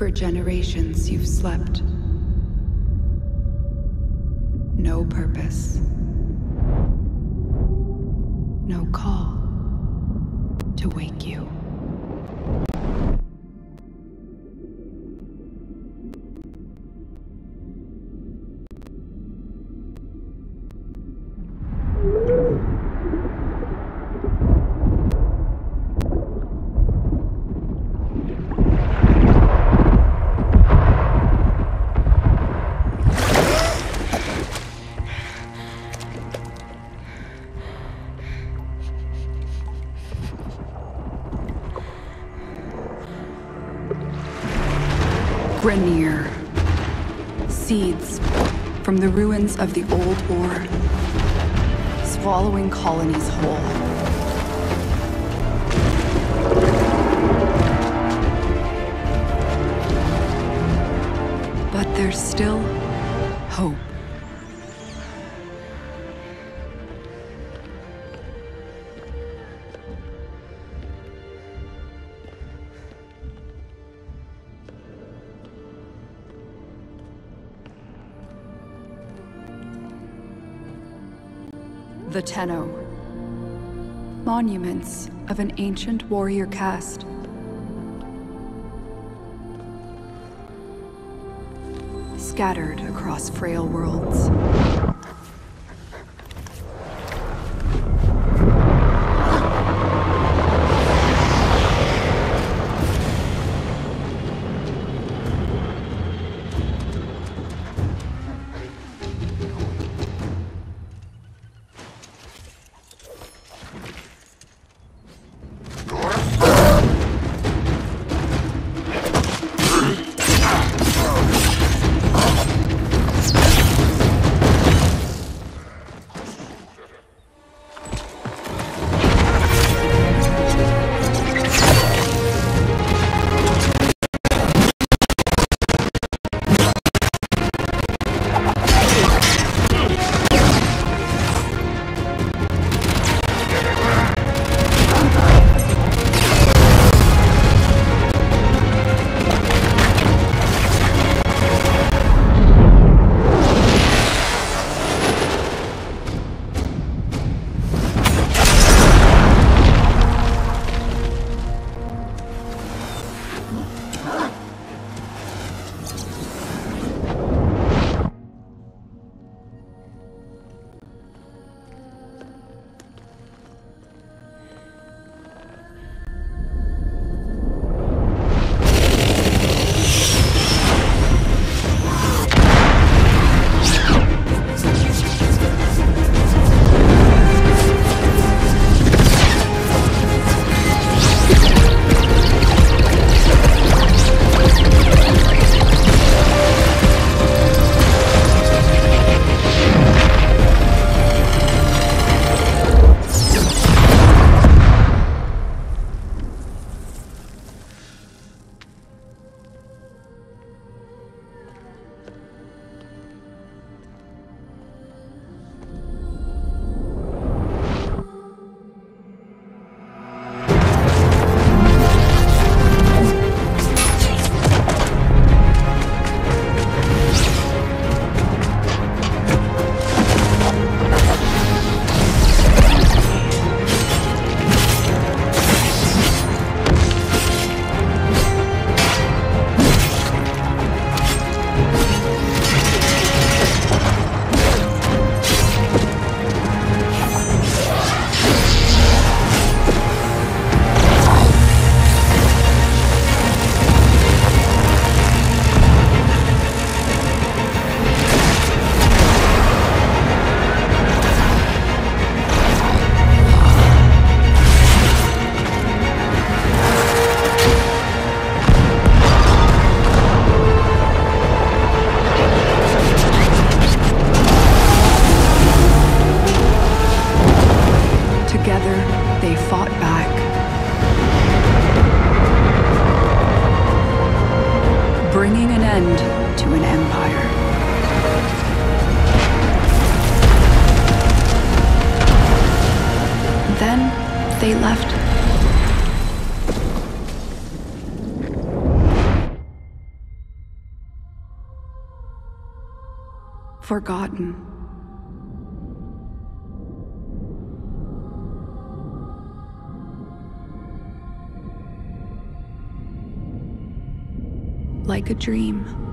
For generations you've slept. No purpose. No call to wake you. Of the old war, swallowing colonies whole. Tenno. Monuments of an ancient warrior caste. Scattered across frail worlds. Forgotten. Like a dream.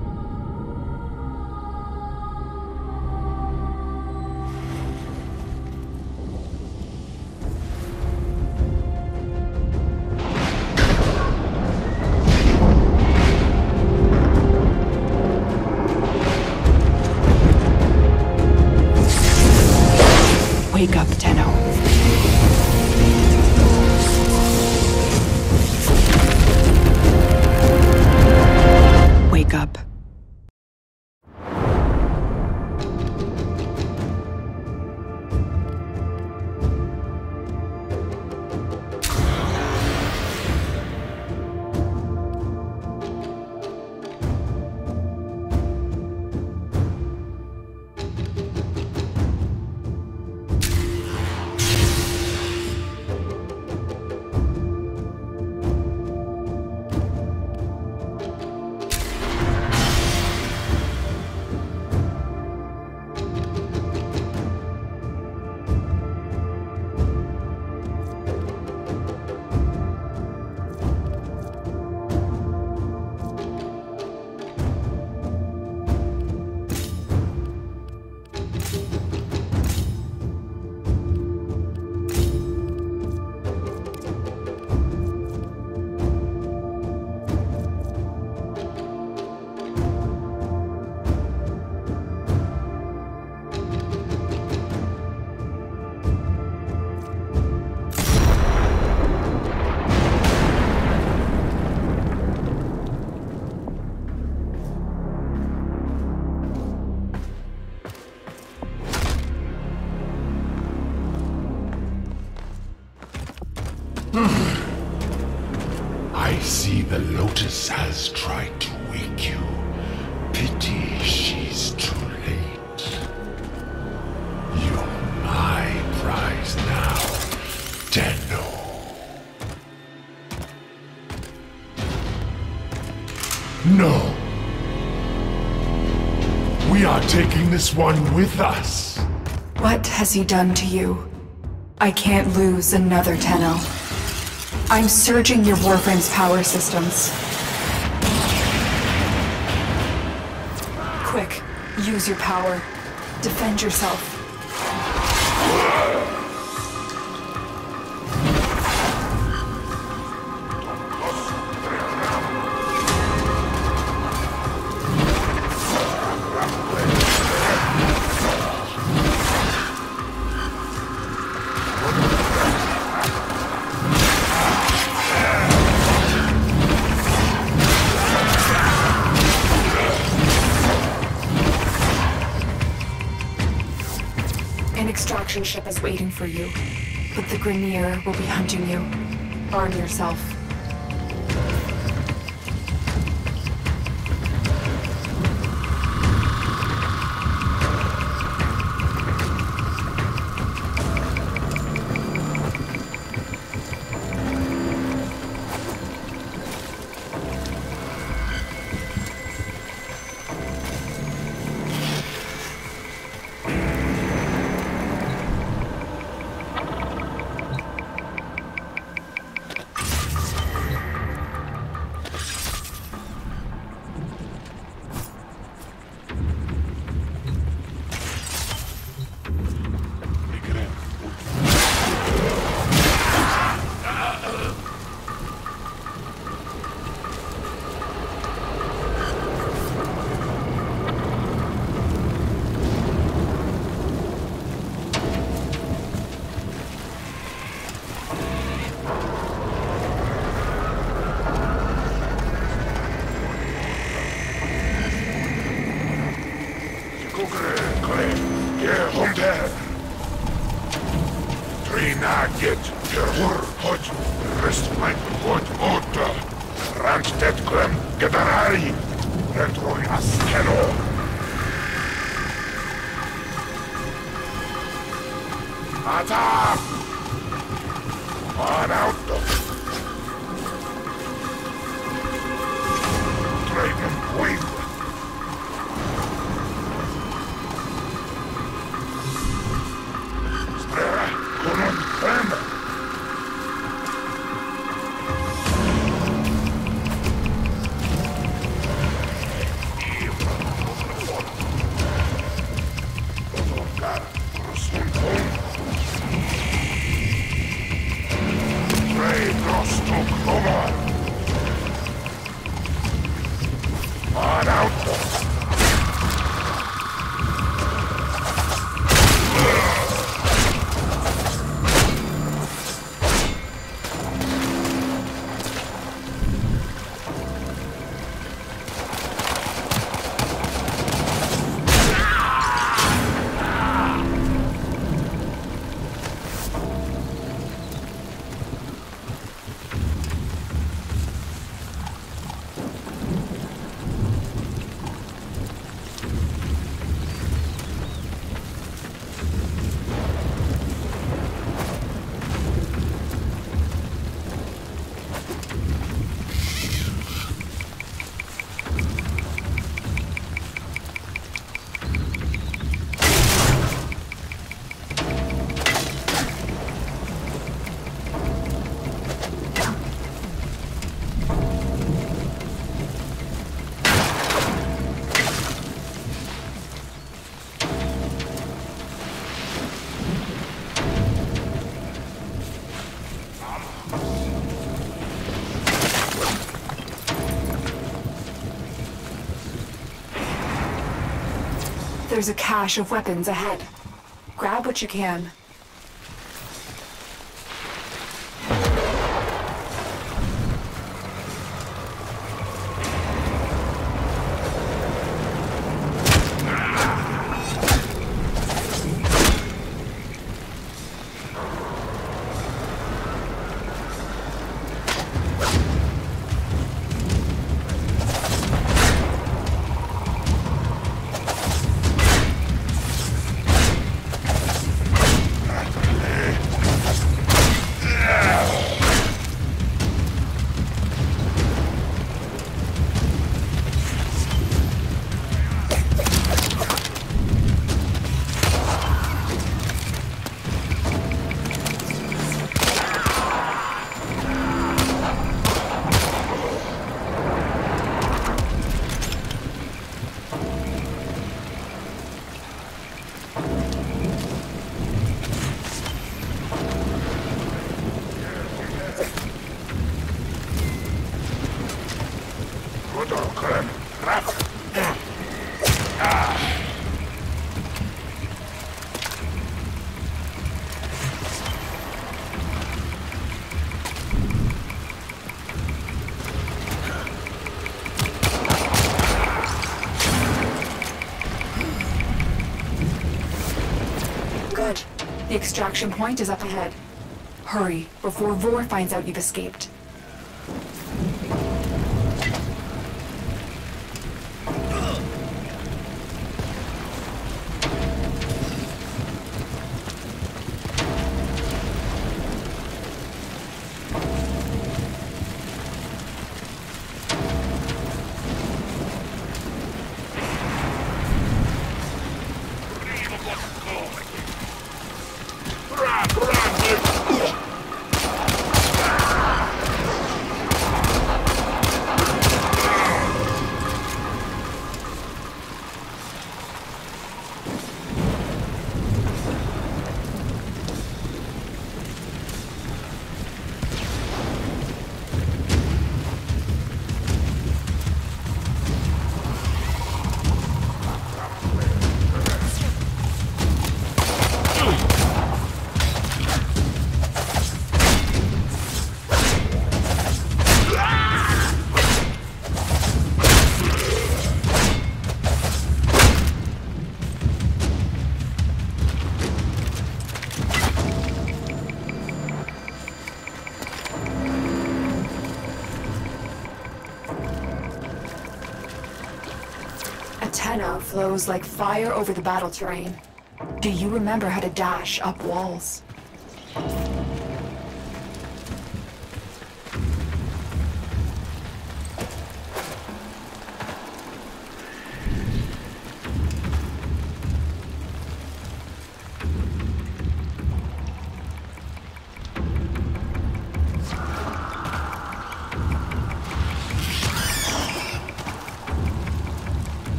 This one with us. What has he done to you? I can't lose another Tenno. I'm surging your Warframe's power systems. Quick, use your power. Defend yourself. You, but the Grineer will be hunting you. Arm yourself. There's a cache of weapons ahead. Grab what you can. Extraction point is up ahead. Hurry, before Vor finds out you've escaped. Flows like fire over the battle terrain. Do you remember how to dash up walls?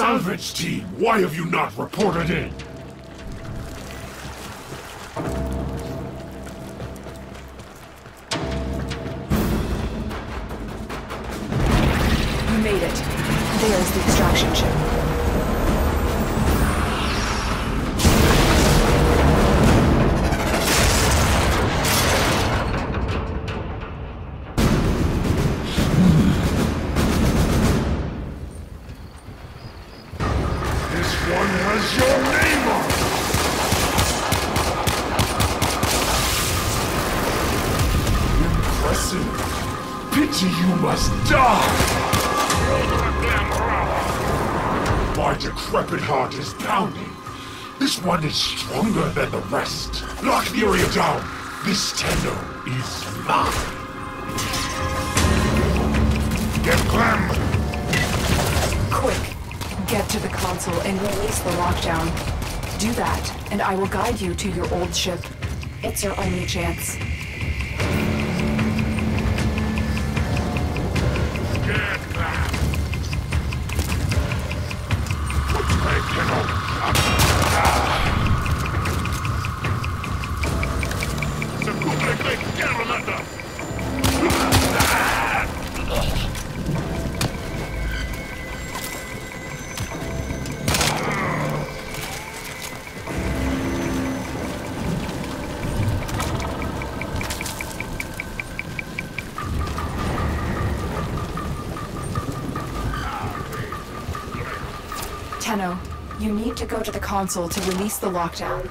Salvage team, why have you not reported in? guide you to your old ship. It's your only chance. console to release the lockdown.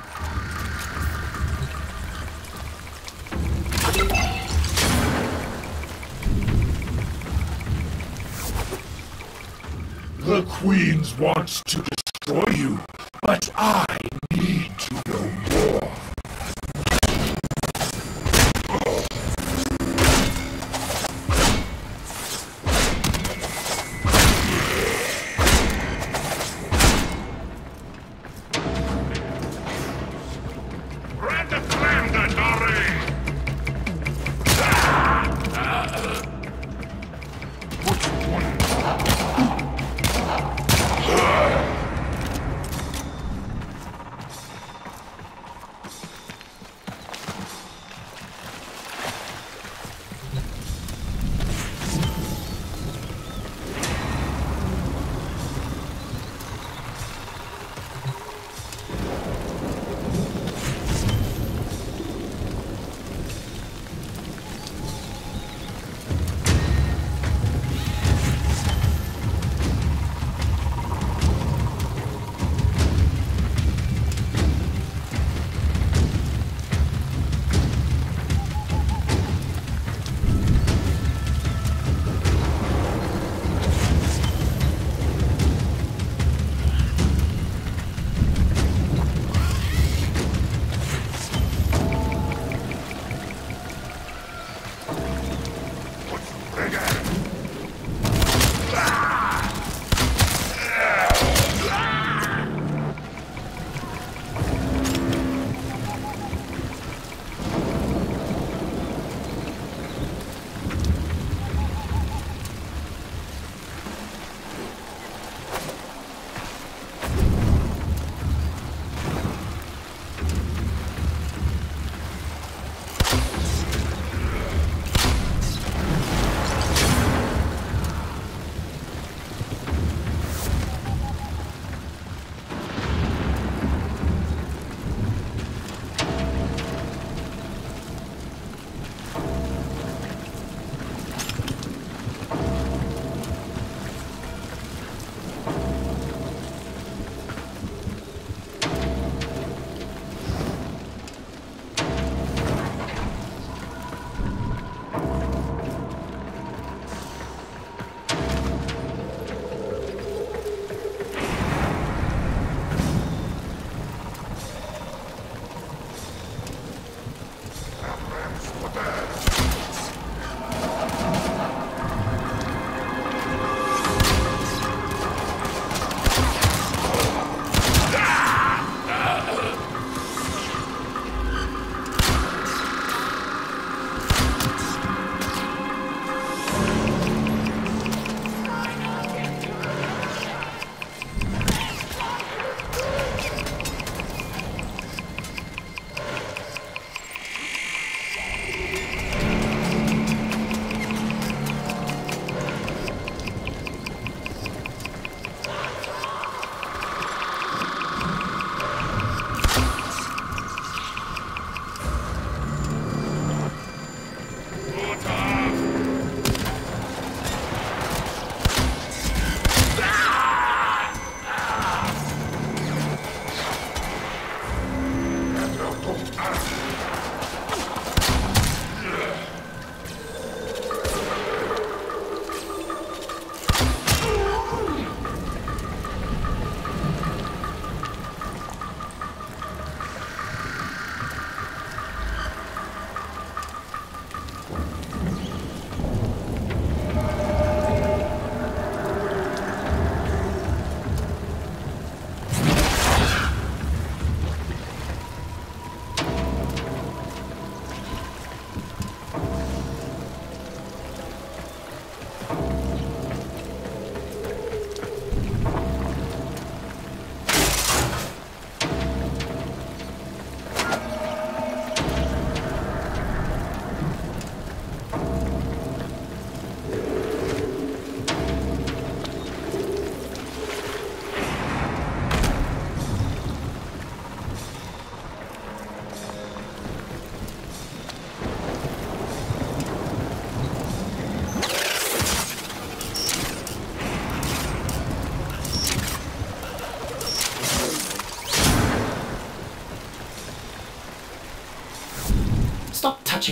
The Queens wants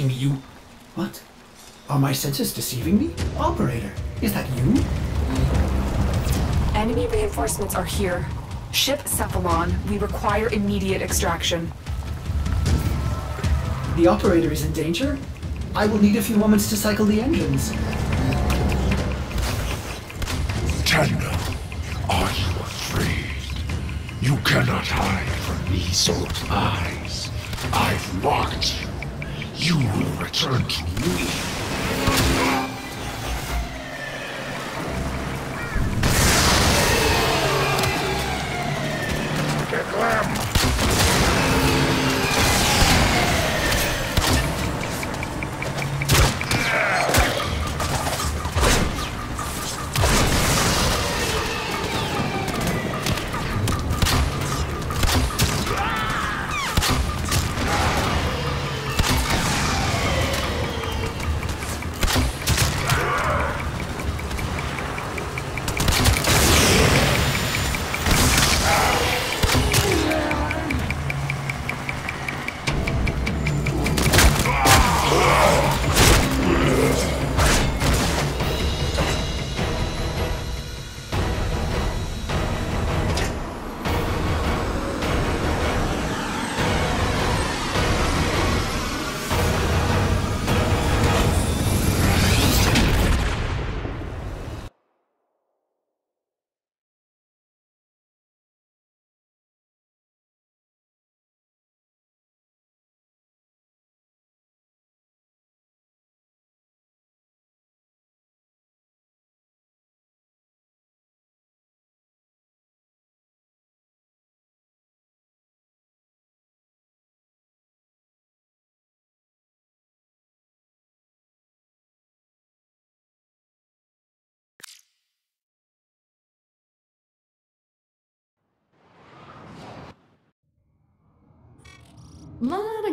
Me, you. What? Are my senses deceiving me? Operator, is that you? Enemy reinforcements are here. Ship Cephalon, we require immediate extraction. The operator is in danger? I will need a few moments to cycle the engines.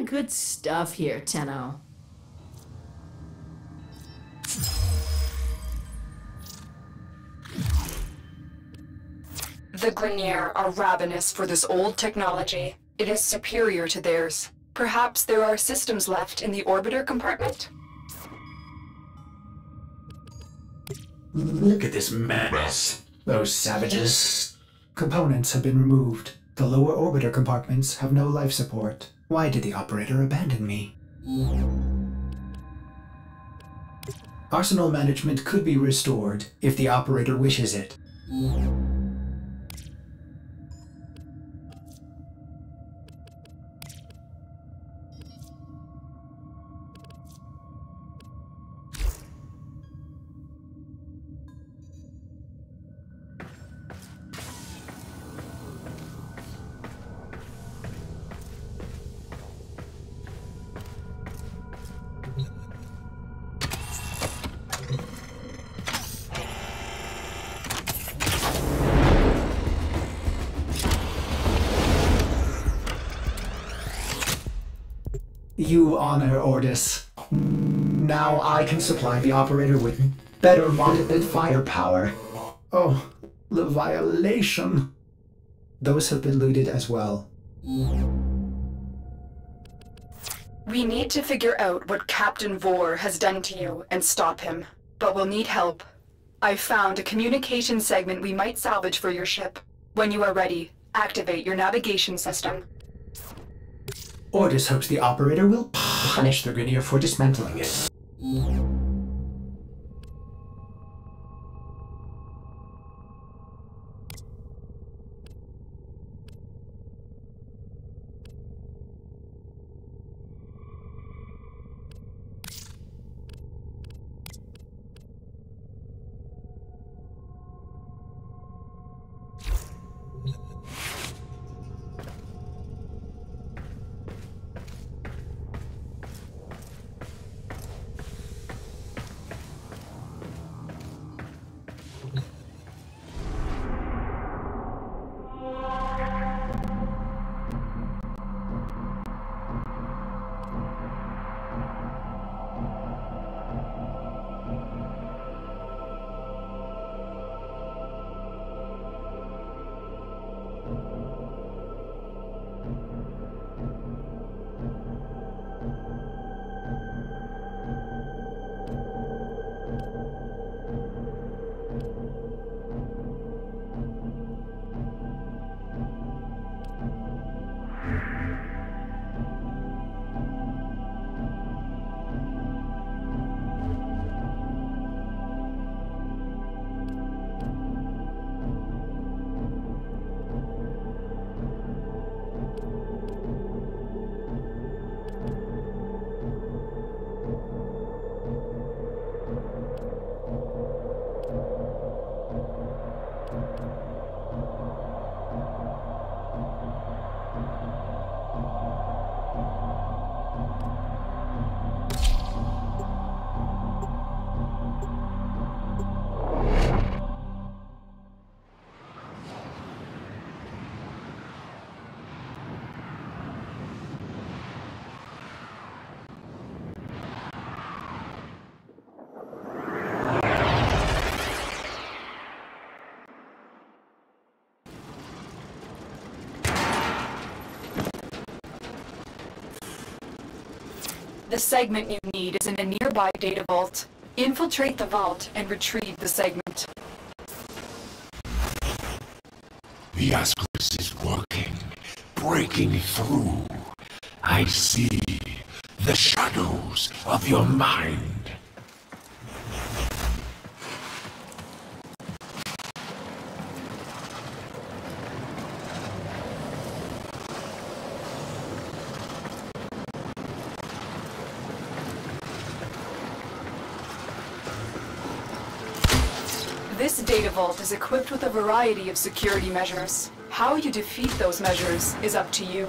Of good stuff here, Tenno. The Grineer are ravenous for this old technology. It is superior to theirs. Perhaps there are systems left in the orbiter compartment? Look at this mess. Those savages. Components have been removed. The lower orbiter compartments have no life support. Why did the operator abandon me? Arsenal management could be restored if the operator wishes it. Supply the operator with better modded firepower. Oh, the violation. Those have been looted as well. We need to figure out what Captain Vor has done to you and stop him. But we'll need help. I've found a communication segment we might salvage for your ship. When you are ready, activate your navigation system. Ordis hopes the operator will punish the Grineer for dismantling it. Segment you need is in a nearby data vault. Infiltrate the vault and retrieve the segment. The Ascaris is working, breaking through. I see the shadows of your mind. This data vault is equipped with a variety of security measures. How you defeat those measures is up to you.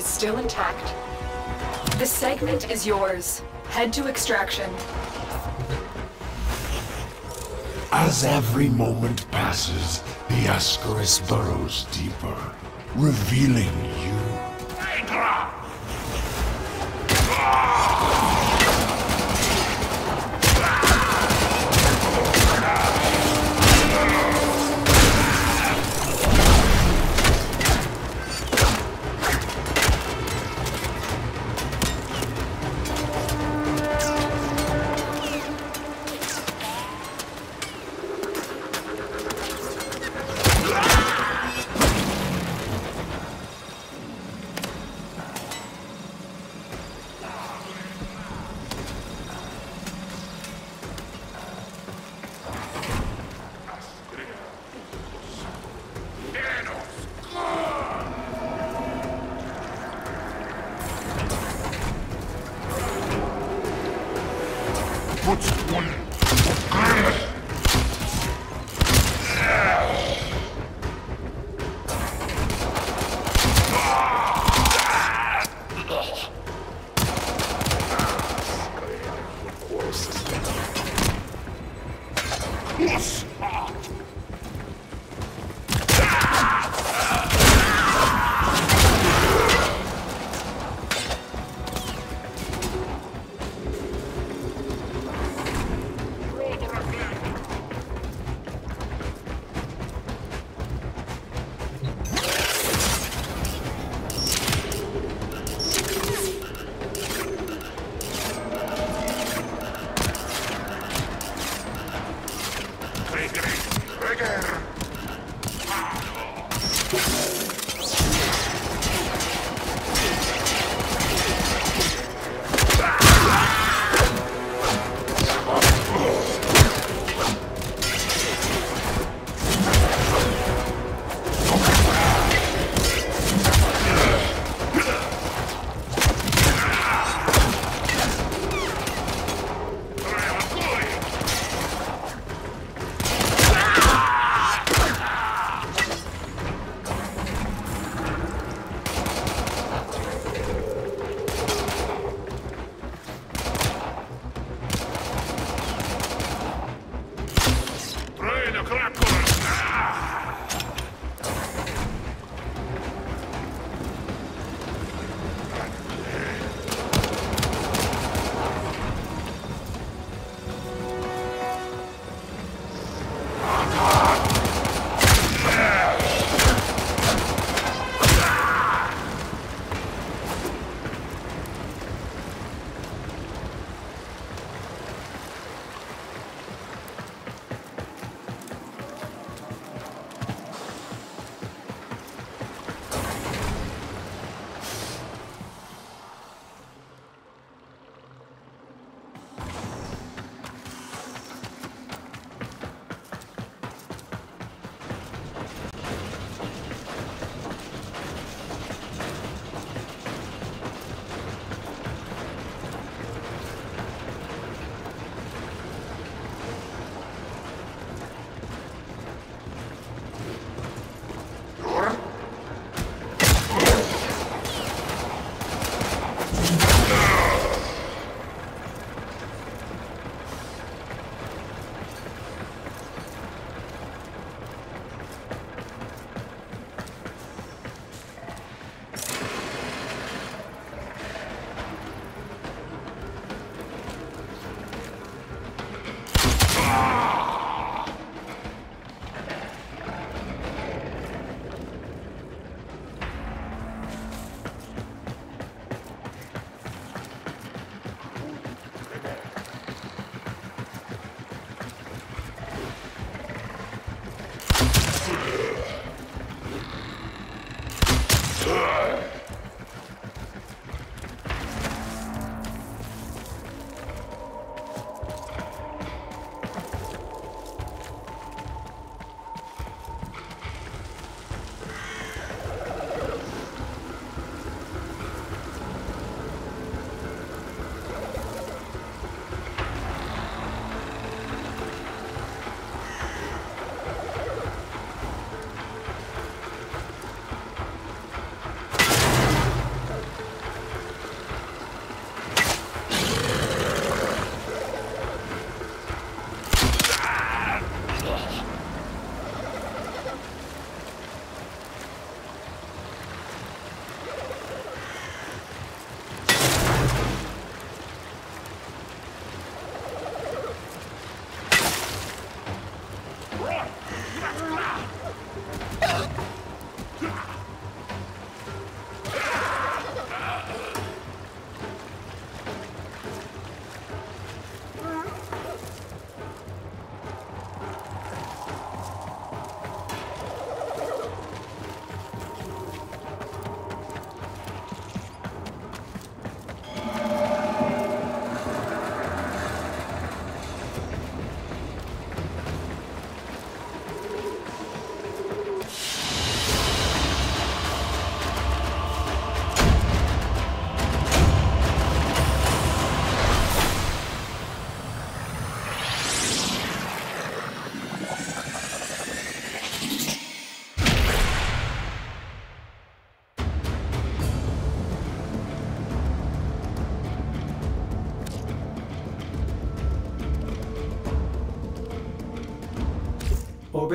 Is still intact. The segment is yours. Head to extraction. As every moment passes, the Ascaris burrows deeper, revealing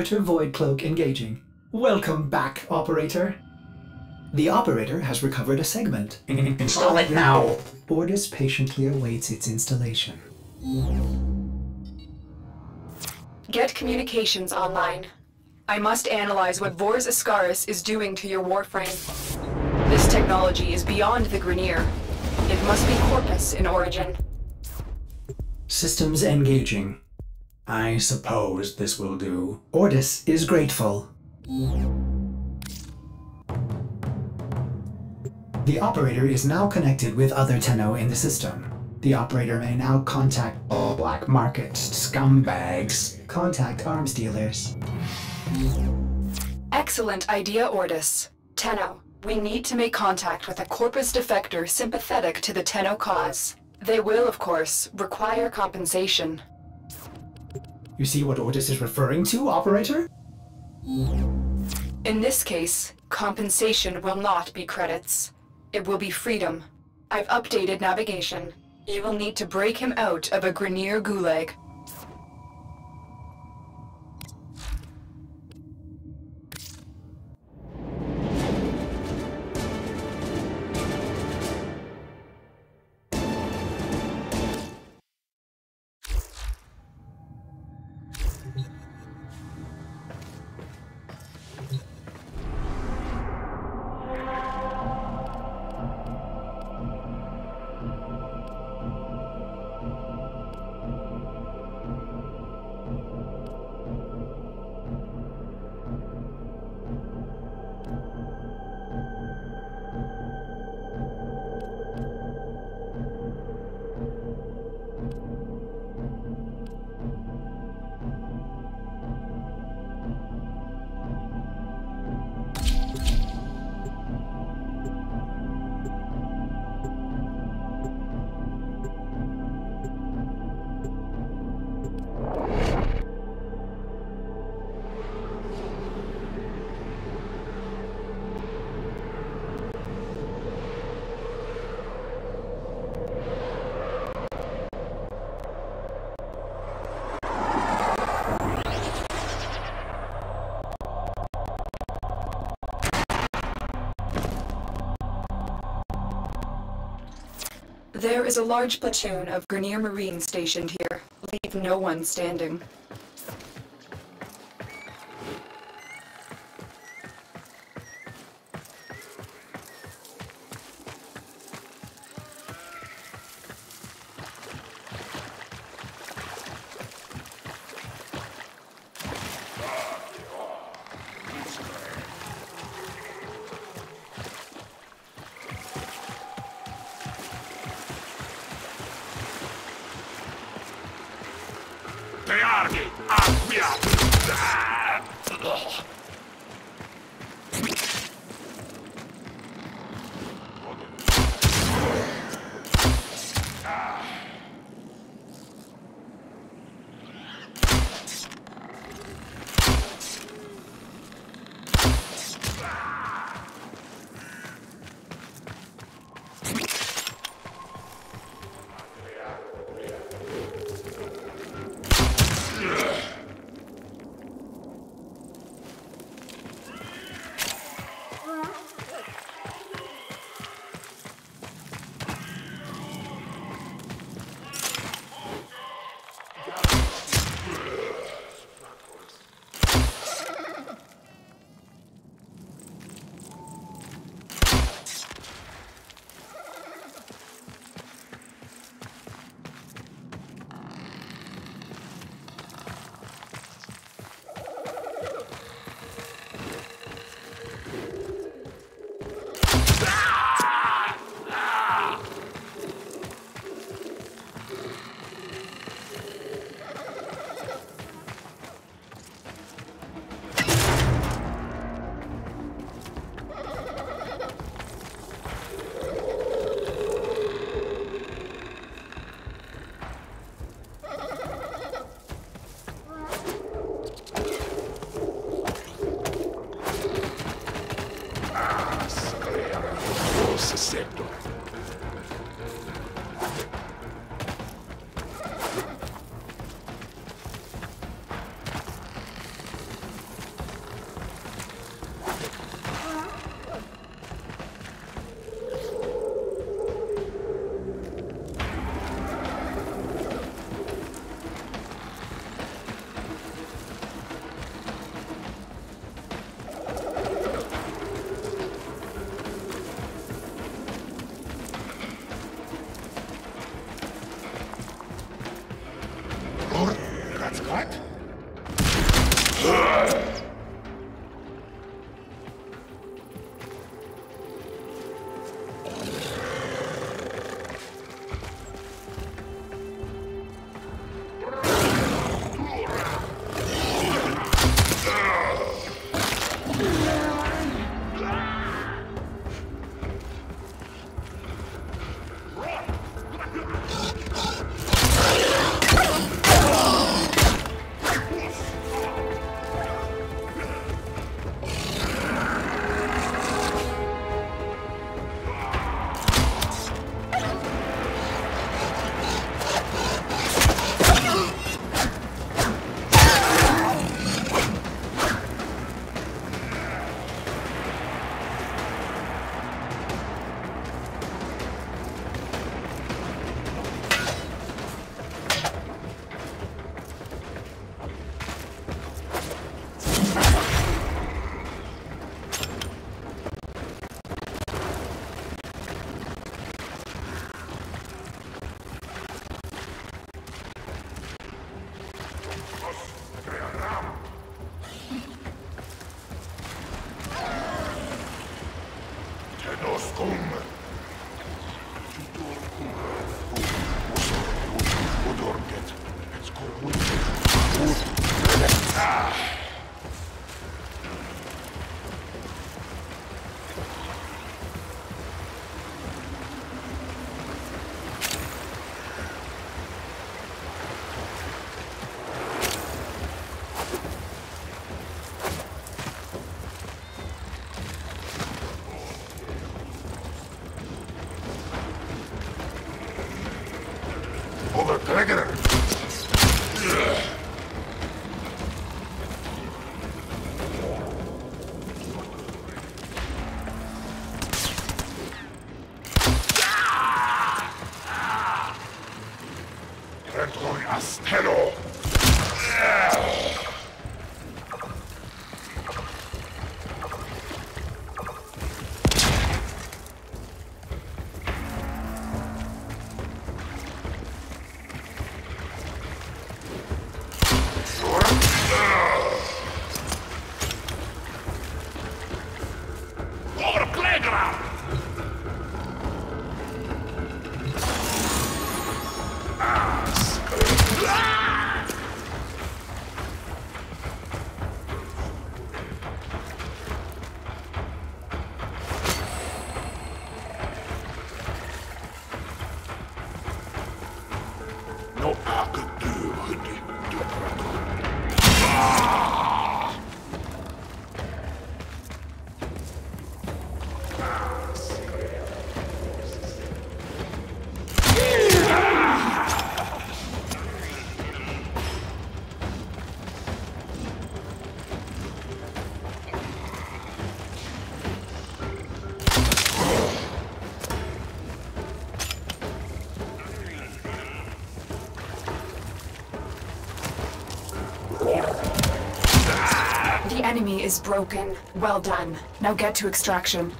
Orbiter Void Cloak engaging. Welcome back, Operator. The Operator has recovered a segment. Install it now. Ordis patiently awaits its installation. Get communications online. I must analyze what Vors Ascaris is doing to your warframe. This technology is beyond the Grineer. It must be Corpus in origin. Systems engaging. I suppose this will do. Ordis is grateful. The operator is now connected with other Tenno in the system. The operator may now contact all black market scumbags. Contact arms dealers. Excellent idea, Ordis. Tenno, we need to make contact with a Corpus defector sympathetic to the Tenno cause. They will, of course, require compensation. You see what Ordis is referring to, operator? In this case, compensation will not be credits. It will be freedom. I've updated navigation. You will need to break him out of a Grineer gulag. There is a large platoon of Grineer Marines stationed here. Leave no one standing. Te armi! Acquia! Is broken. Well done. Now get to extraction.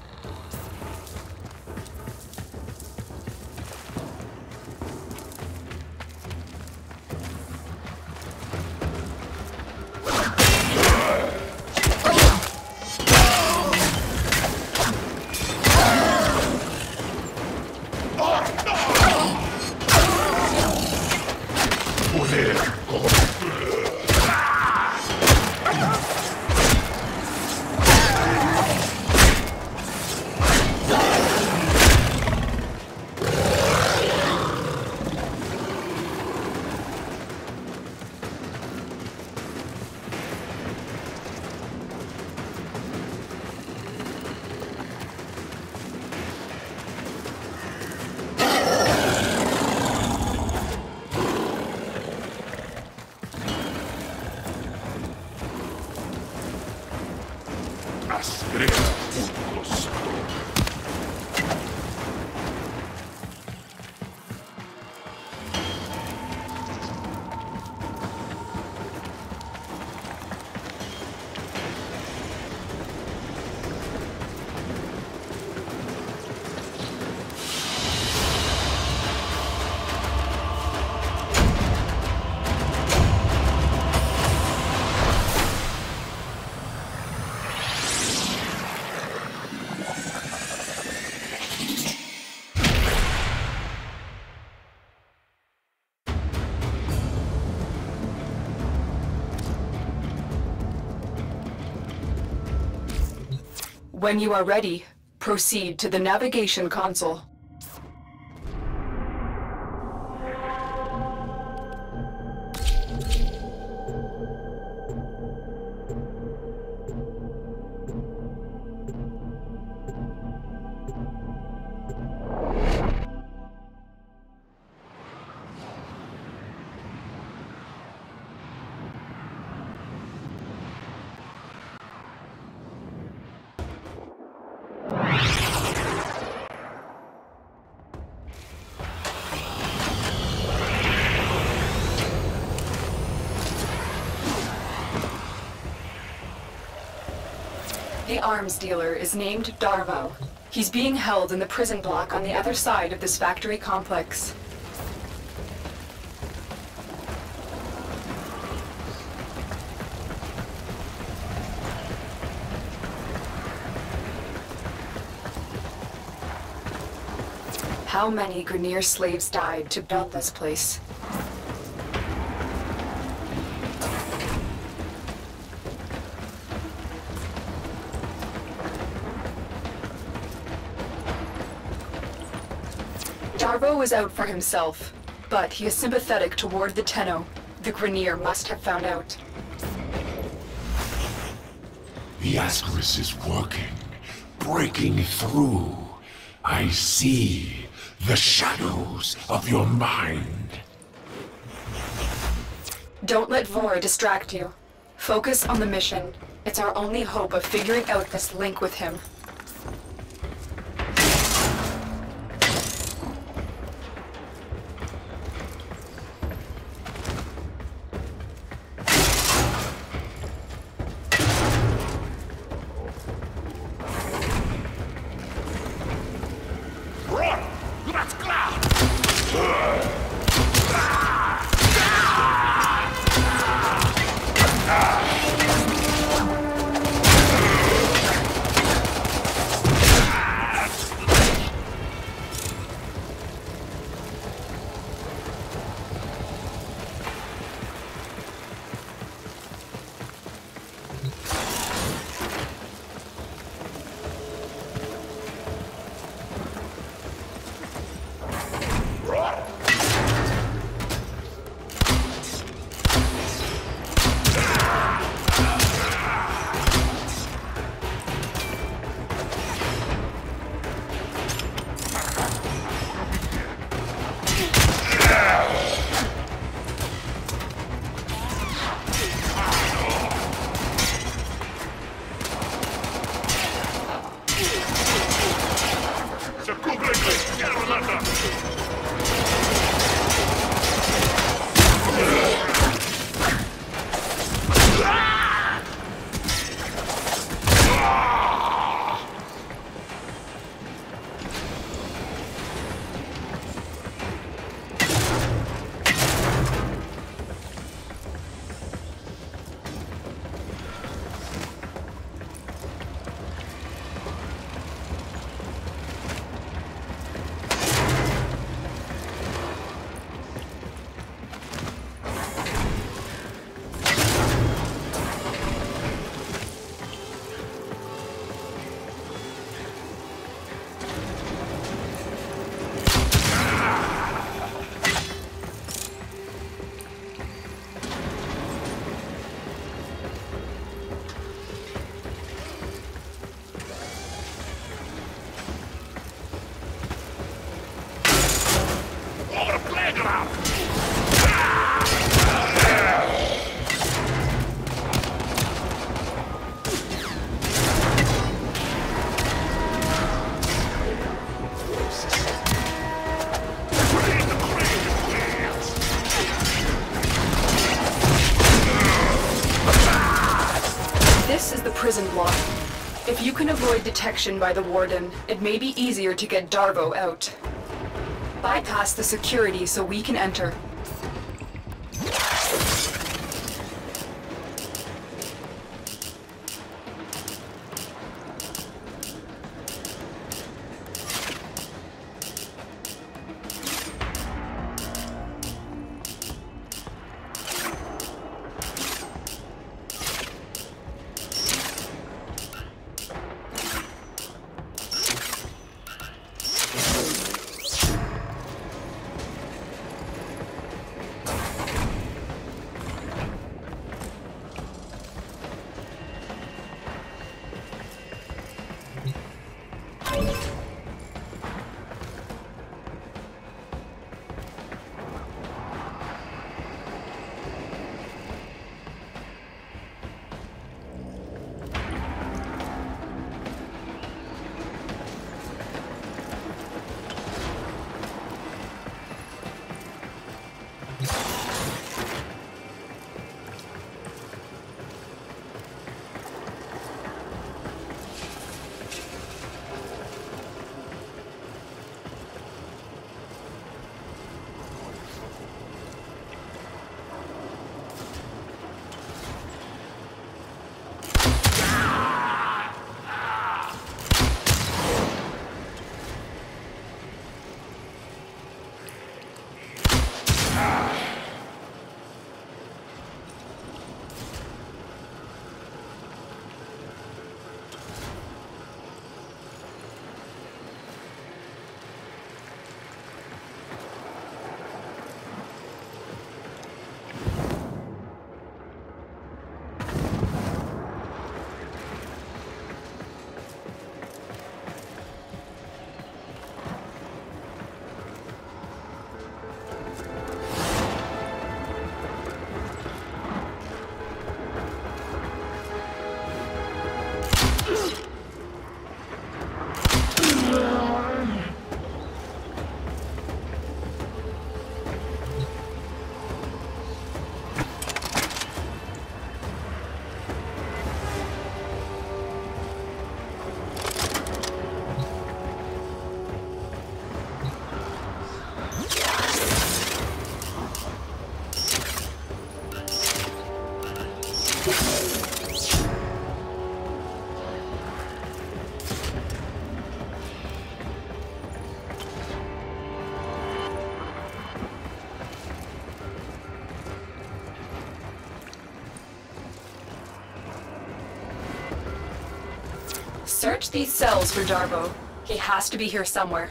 When you are ready, proceed to the navigation console. Arms dealer is named Darvo. He's being held in the prison block on the other side of this factory complex. How many Grineer slaves died to build this place? Is out for himself, but he is sympathetic toward the Tenno. The Grineer must have found out. The Ascaris is working, breaking through. I see the shadows of your mind. Don't let Vora distract you. Focus on the mission. It's our only hope of figuring out this link with him. Can avoid detection by the Warden, it may be easier to get Darvo out. Bypass the security so we can enter. Search these cells for Darvo. He has to be here somewhere.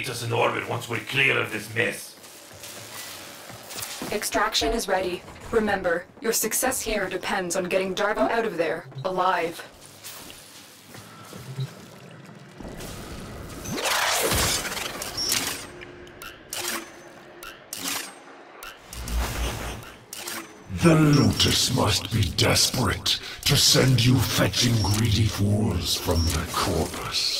Meet us in orbit once we're clear of this mess. Extraction is ready. Remember, your success here depends on getting Darvo out of there, alive. The Lotus must be desperate to send you fetching greedy fools from the Corpus.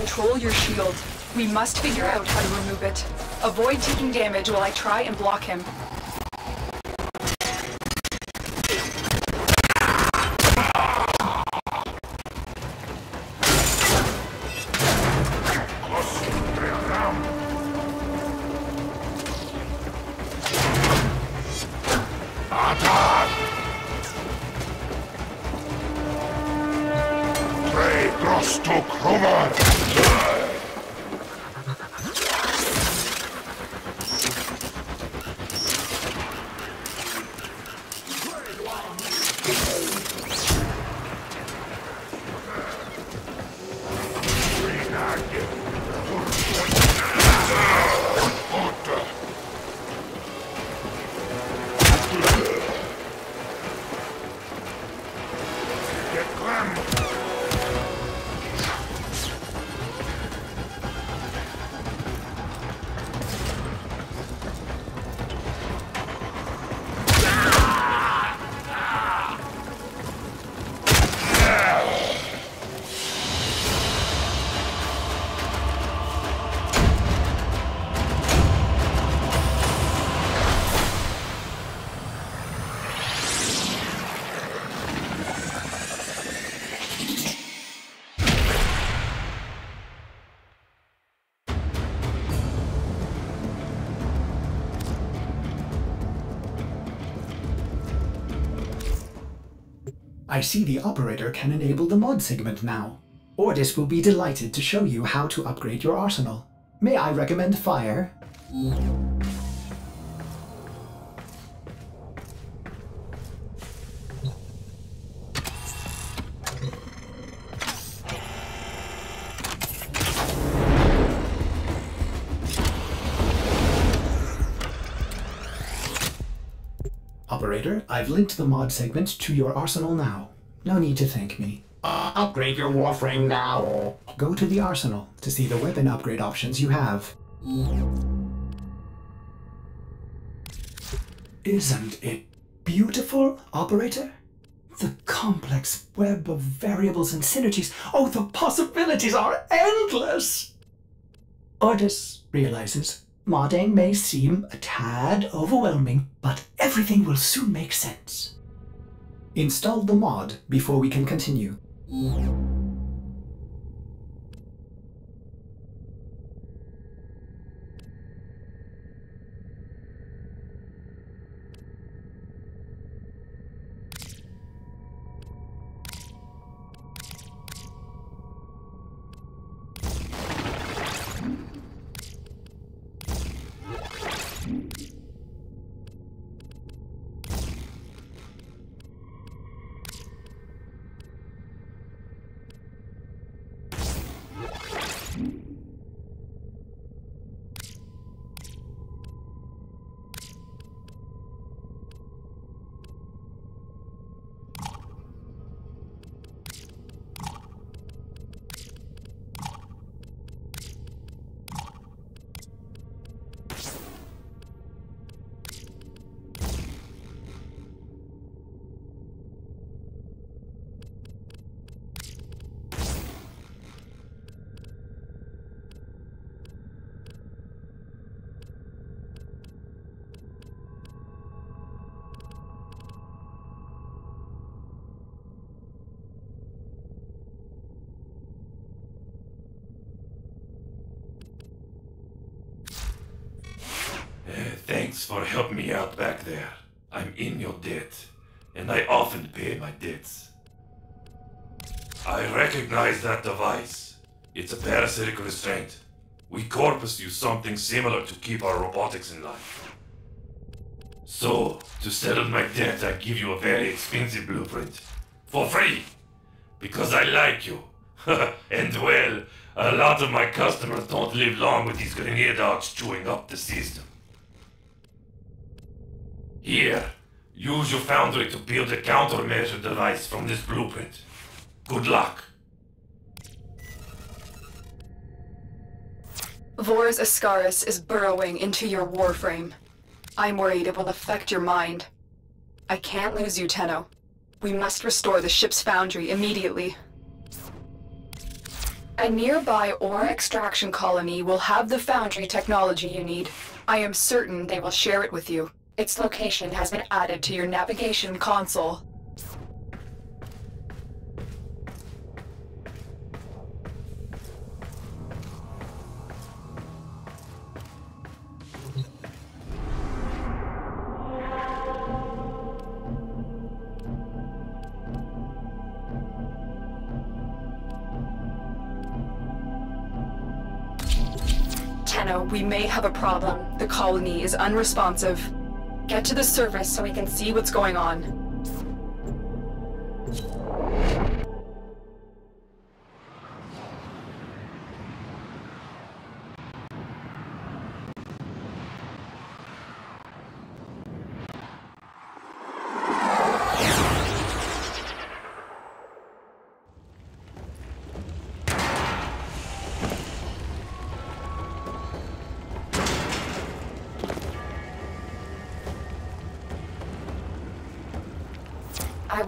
Control your shield. We must figure out how to remove it. Avoid taking damage while I try and block him. I see the operator can enable the mod segment now. Ordis will be delighted to show you how to upgrade your arsenal. May I recommend fire? Linked the mod segment to your arsenal now. No need to thank me. Uh, upgrade your warframe now. Go to the arsenal to see the weapon upgrade options you have. Isn't it beautiful, operator? The complex web of variables and synergies. Oh, the possibilities are endless! Ordis realizes modding may seem a tad overwhelming, but everything will soon make sense. Install the mod before we can continue. It's a parasitic restraint. We Corpus use something similar to keep our robotics in line. So, to settle my debt, I give you a very expensive blueprint. For free! Because I like you. and well, a lot of my customers don't live long with these grenade dogs chewing up the system. Here, use your foundry to build a countermeasure device from this blueprint. Good luck. Vor's Ascaris is burrowing into your warframe. I'm worried it will affect your mind. I can't lose you, Tenno. We must restore the ship's foundry immediately. A nearby ore extraction colony will have the foundry technology you need. I am certain they will share it with you. Its location has been added to your navigation console. Have a problem. The colony is unresponsive. Get to the surface so we can see what's going on.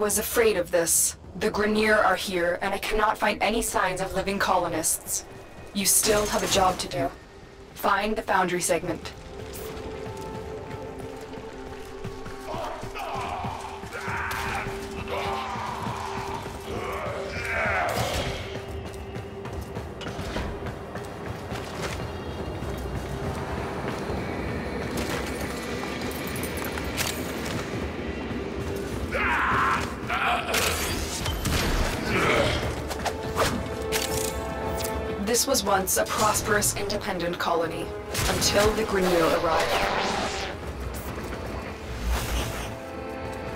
Was afraid of this. The Grineer are here, and I cannot find any signs of living colonists. You still have a job to do. Find the Foundry segment. This was once a prosperous, independent colony, until the Grineer arrived.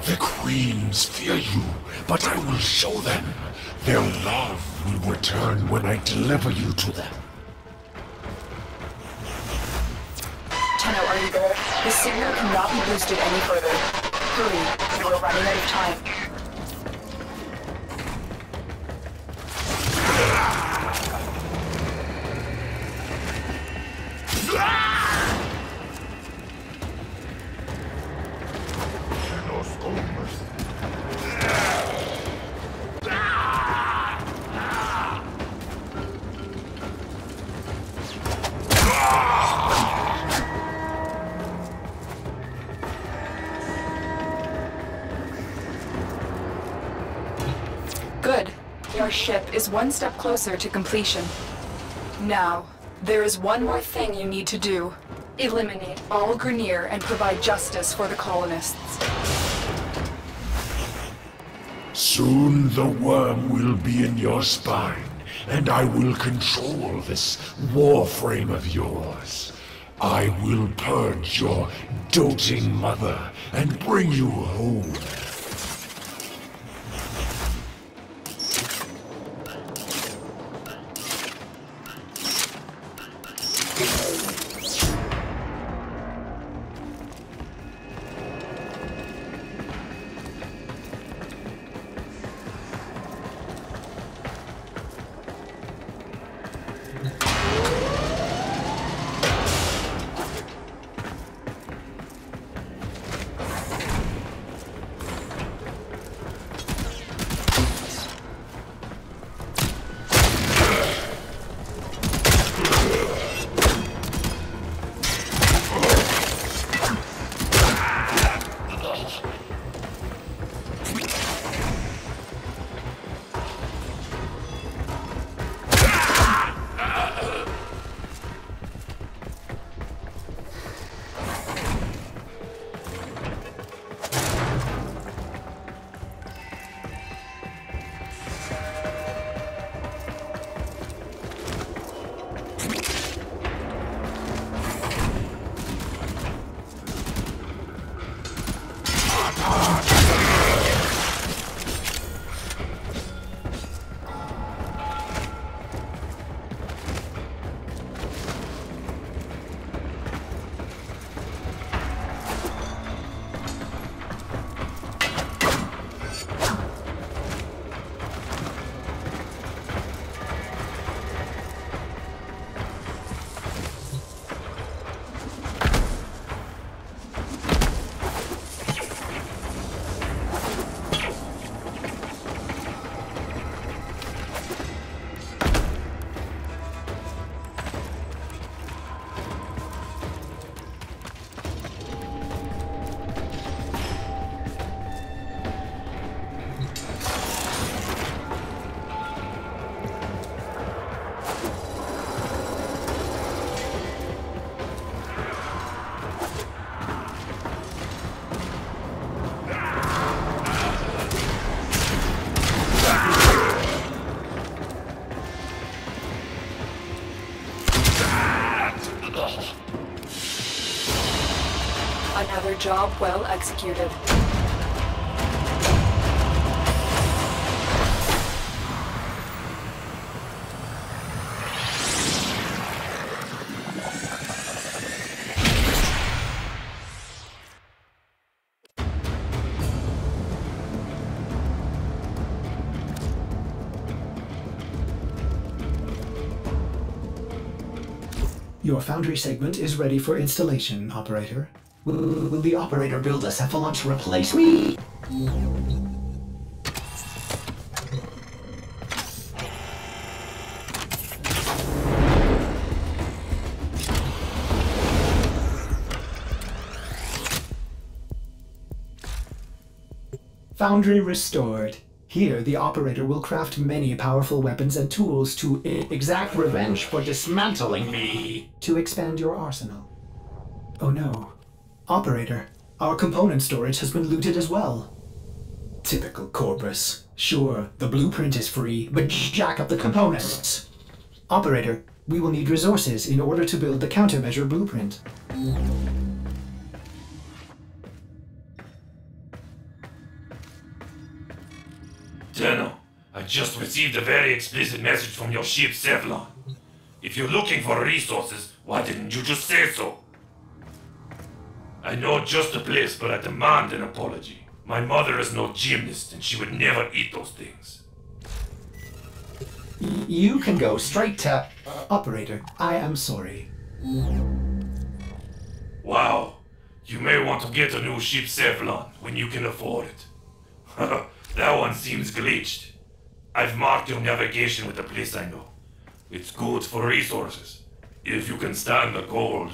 The queens fear you, but I will show them. Their love will return when I deliver you to them. Tenno, are you there? The signal cannot be boosted any further. Hurry, you are running out of time. One step closer to completion. Now, there is one more thing you need to do. Eliminate all Grineer and provide justice for the colonists. Soon the worm will be in your spine, and I will control this warframe of yours. I will purge your doting mother and bring you home. Executed. Your foundry segment is ready for installation, operator. Will, will the operator build a cephalon to replace me? Foundry restored. Here, the operator will craft many powerful weapons and tools to exact revenge for dismantling me. To expand your arsenal. Oh no. Operator, our component storage has been looted as well. Typical Corpus. Sure, the blueprint is free, but jack up the components. Operator, we will need resources in order to build the countermeasure blueprint. Tenno, I just received a very explicit message from your ship, Sevlon. If you're looking for resources, why didn't you just say so? I know just the place, but I demand an apology. My mother is no gymnast, and she would never eat those things. You can go straight to. Uh, operator, I am sorry. Wow, you may want to get a new ship, Sevlon, when you can afford it. that one seems glitched. I've marked your navigation with a place I know. It's good for resources, if you can stand the cold.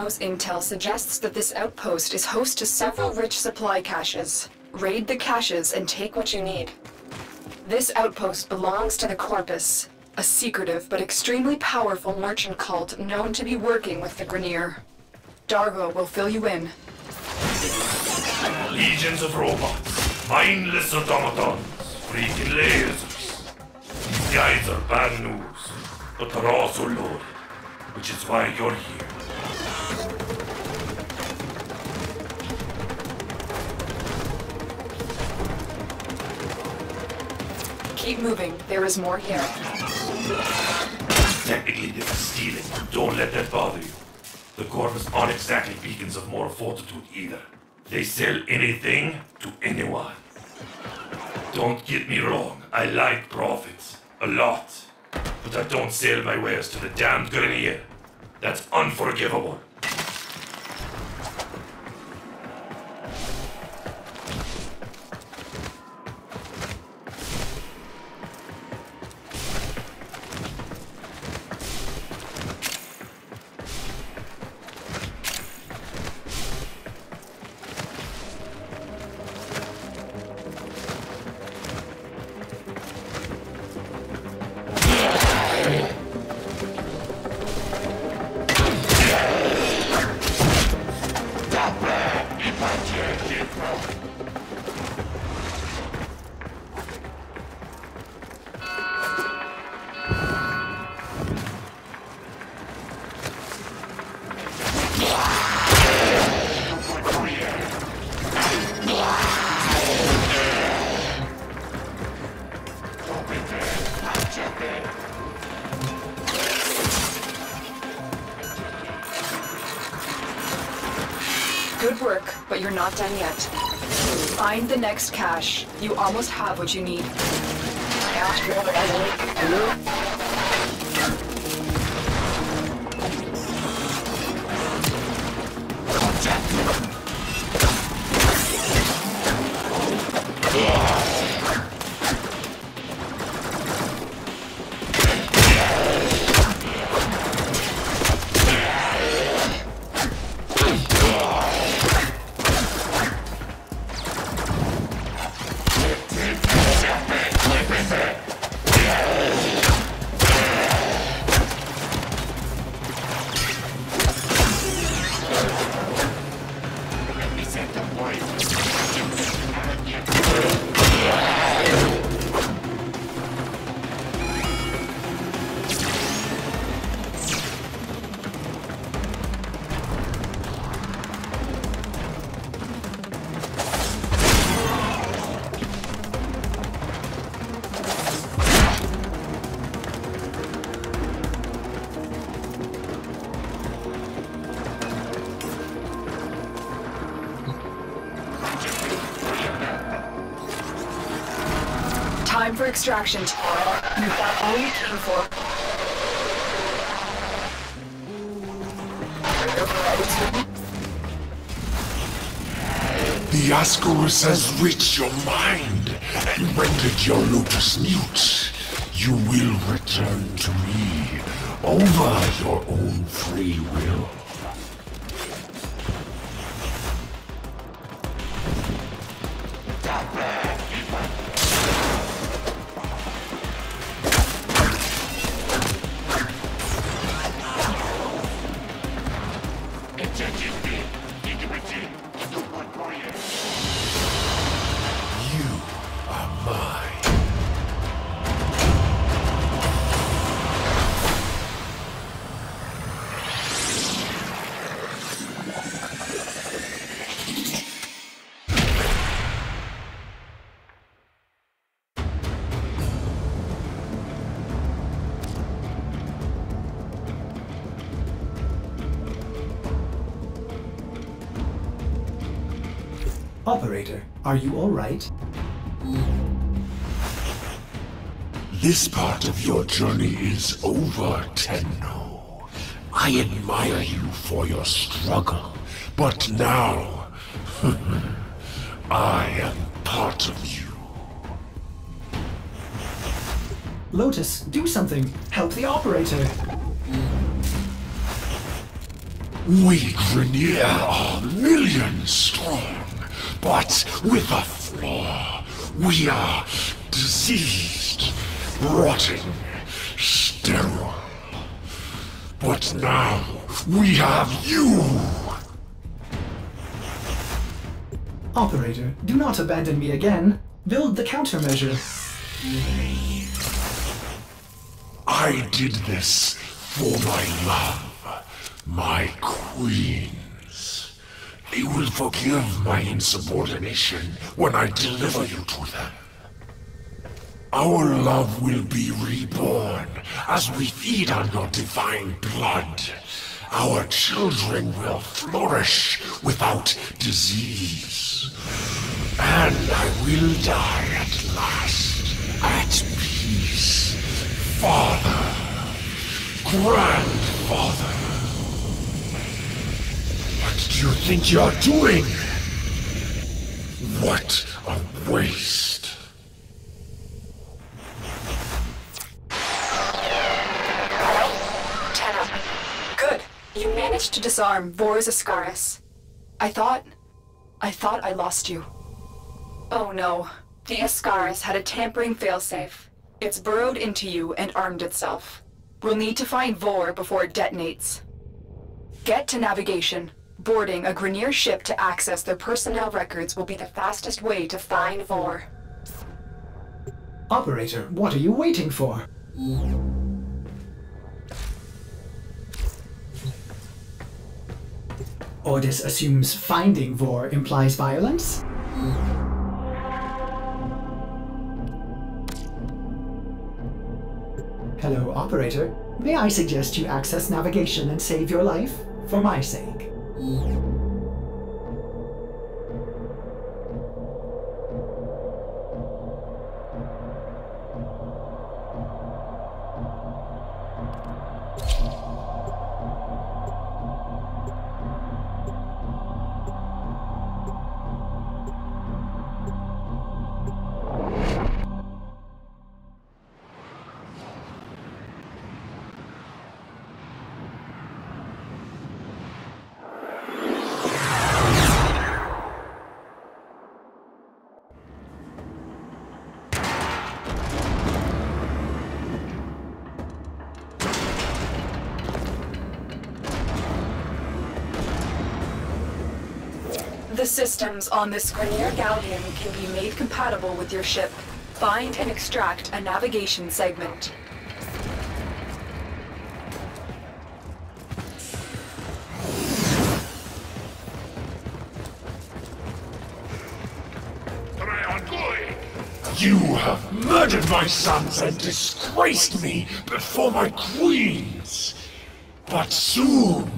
Darvo's intel suggests that this outpost is host to several rich supply caches. Raid the caches and take what you need. This outpost belongs to the Corpus, a secretive but extremely powerful merchant cult known to be working with the Grineer. Darvo will fill you in. Legions of robots, mindless automatons, freaking lasers. These guys are bad news, but they're also loaded, which is why you're here. Keep moving, there is more here. Technically, this is stealing. Don't let that bother you. The Corpus aren't exactly beacons of moral fortitude either. They sell anything to anyone. Don't get me wrong, I like profits. A lot. But I don't sell my wares to the damned Grineer. That's unforgivable. Cache. You almost have what you need. Time for extraction, Tara. You've got all you came for. The The Ascaris has reached your mind and rendered your lotus mute. You will return to me over your own free will. Are you alright? This part of your journey is over, Tenno. I admire you for your struggle, but now I am part of you. Lotus, do something! Help the operator! We Grineer are millions with a flaw. We are diseased, rotting, sterile. But now we have you! Operator, do not abandon me again. Build the countermeasure. I did this for my love, my queens. They will forgive my insubordination when I deliver you to them. Our love will be reborn as we feed on your divine blood. Our children will flourish without disease. And I will die at last, at peace. Father, grandfather. What do you think you're doing? What a waste. Tenno. Good. You managed to disarm Vor's Ascaris. I thought... I thought I lost you. Oh no. The Ascaris had a tampering failsafe. It's burrowed into you and armed itself. We'll need to find Vor before it detonates. Get to navigation. Boarding a Grineer ship to access their personnel records will be the fastest way to find Vor. Operator, what are you waiting for? Ordis assumes finding Vor implies violence? Hello, operator. May I suggest you access navigation and save your life? For my sake. The systems on this Grineer Galleon can be made compatible with your ship. Find and extract a navigation segment. You have murdered my sons and disgraced me before my queens. But soon,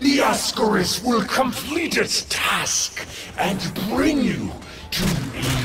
the Ascaris will complete its task and bring you to me.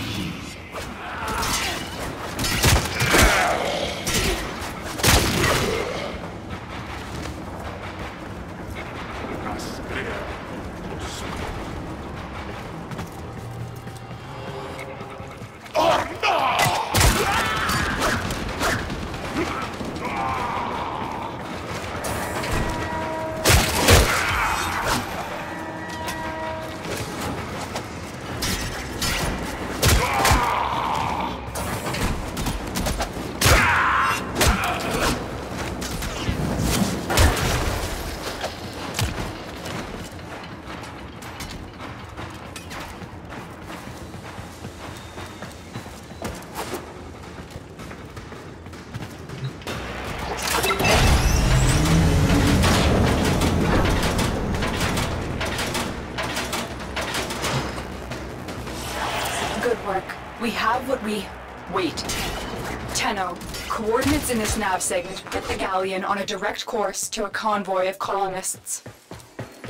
Nav segment put the Galleon on a direct course to a convoy of colonists.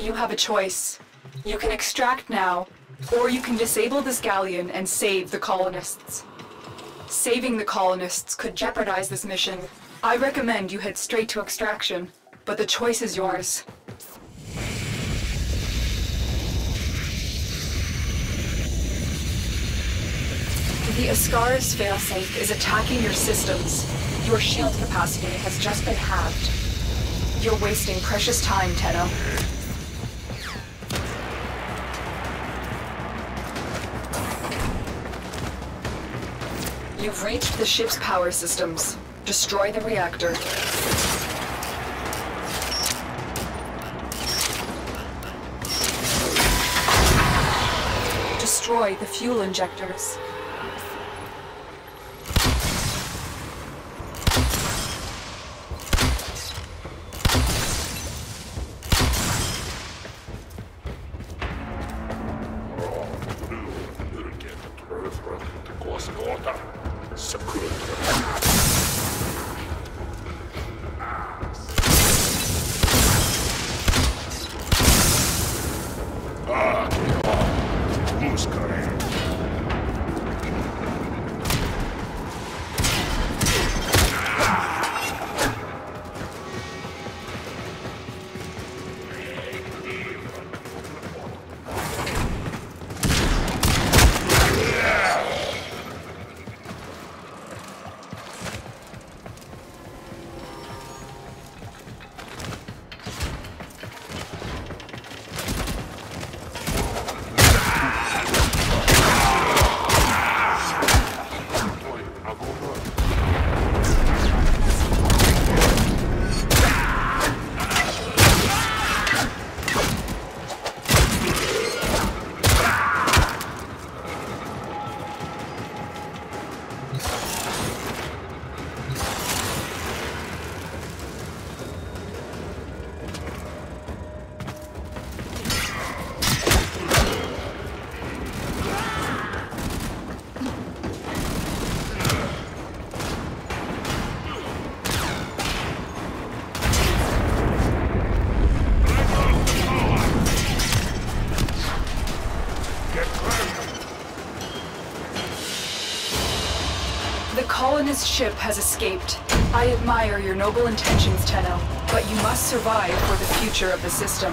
You have a choice. You can extract now, or you can disable this Galleon and save the colonists. Saving the colonists could jeopardize this mission. I recommend you head straight to extraction, but the choice is yours. The Ascaris failsafe is attacking your systems. Your shield capacity has just been halved. You're wasting precious time, Tenno. You've reached the ship's power systems. Destroy the reactor. Destroy the fuel injectors. Has escaped. I admire your noble intentions, Tenno, but you must survive for the future of the system.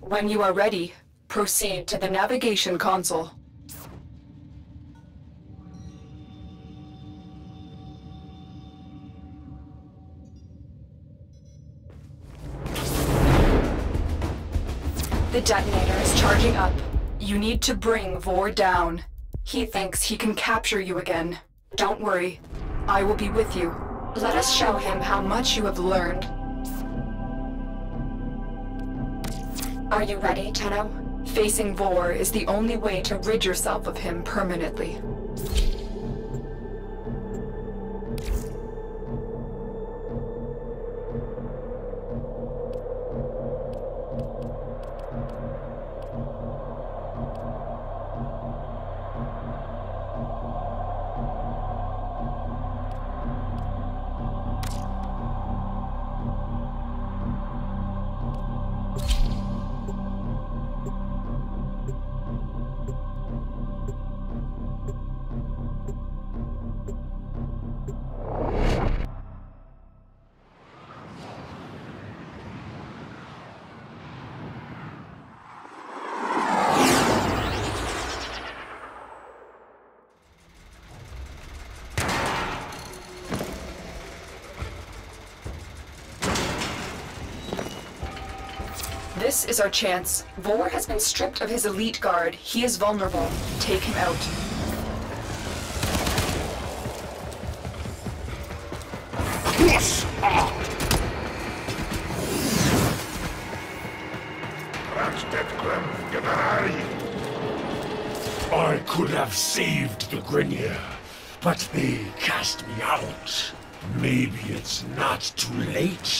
When you are ready, proceed to the navigation console. Detonator is charging up. You need to bring Vor down. He thinks he can capture you again. Don't worry. I will be with you. Let us show him how much you have learned. Are you ready, Tenno? Facing Vor is the only way to rid yourself of him permanently. This is our chance. Vor has been stripped of his elite guard. He is vulnerable. Take him out. I could have saved the Grineer, but they cast me out. Maybe it's not too late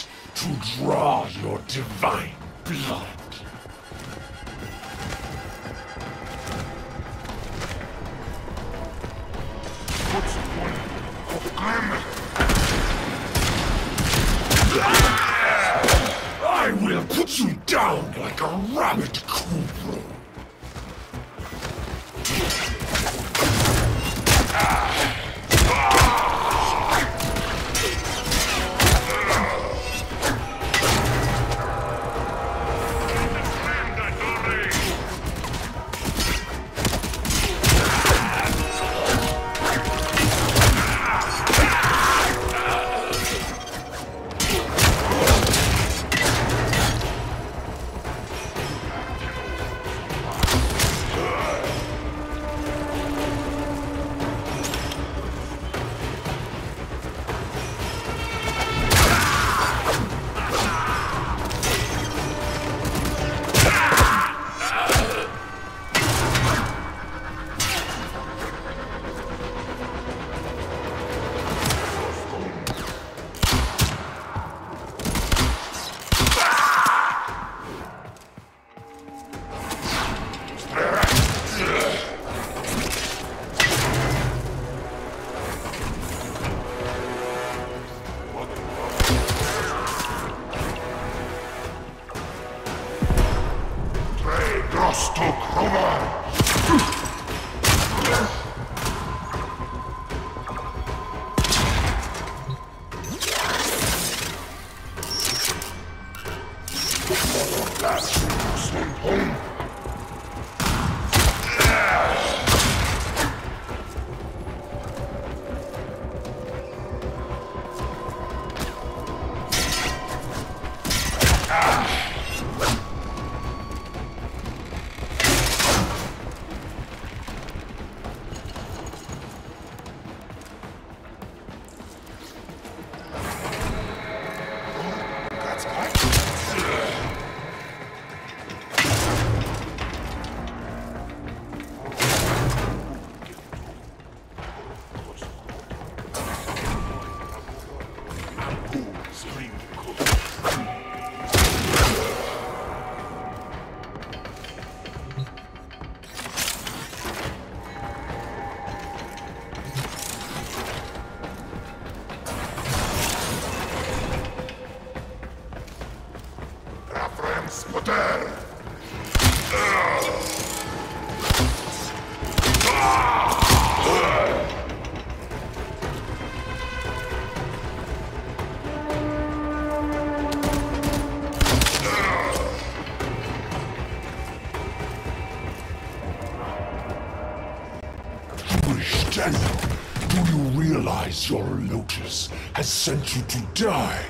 sent you to die?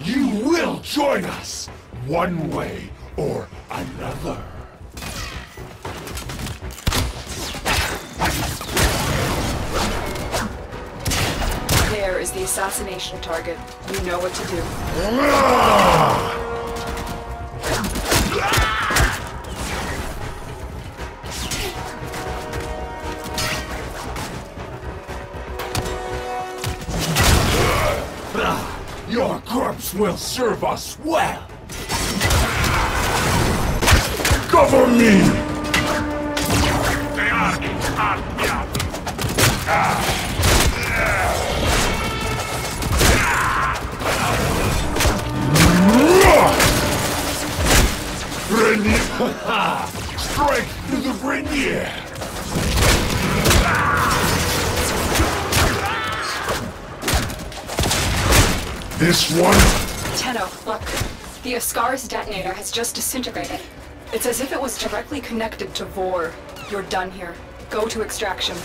You will join us, one way or another. There is the assassination target. You know what to do. Will serve us well. Cover me! Grineer! Strike to the Grineer! This one? Tenno, look. The Ascaris detonator has just disintegrated. It's as if it was directly connected to Vor. You're done here. Go to extraction.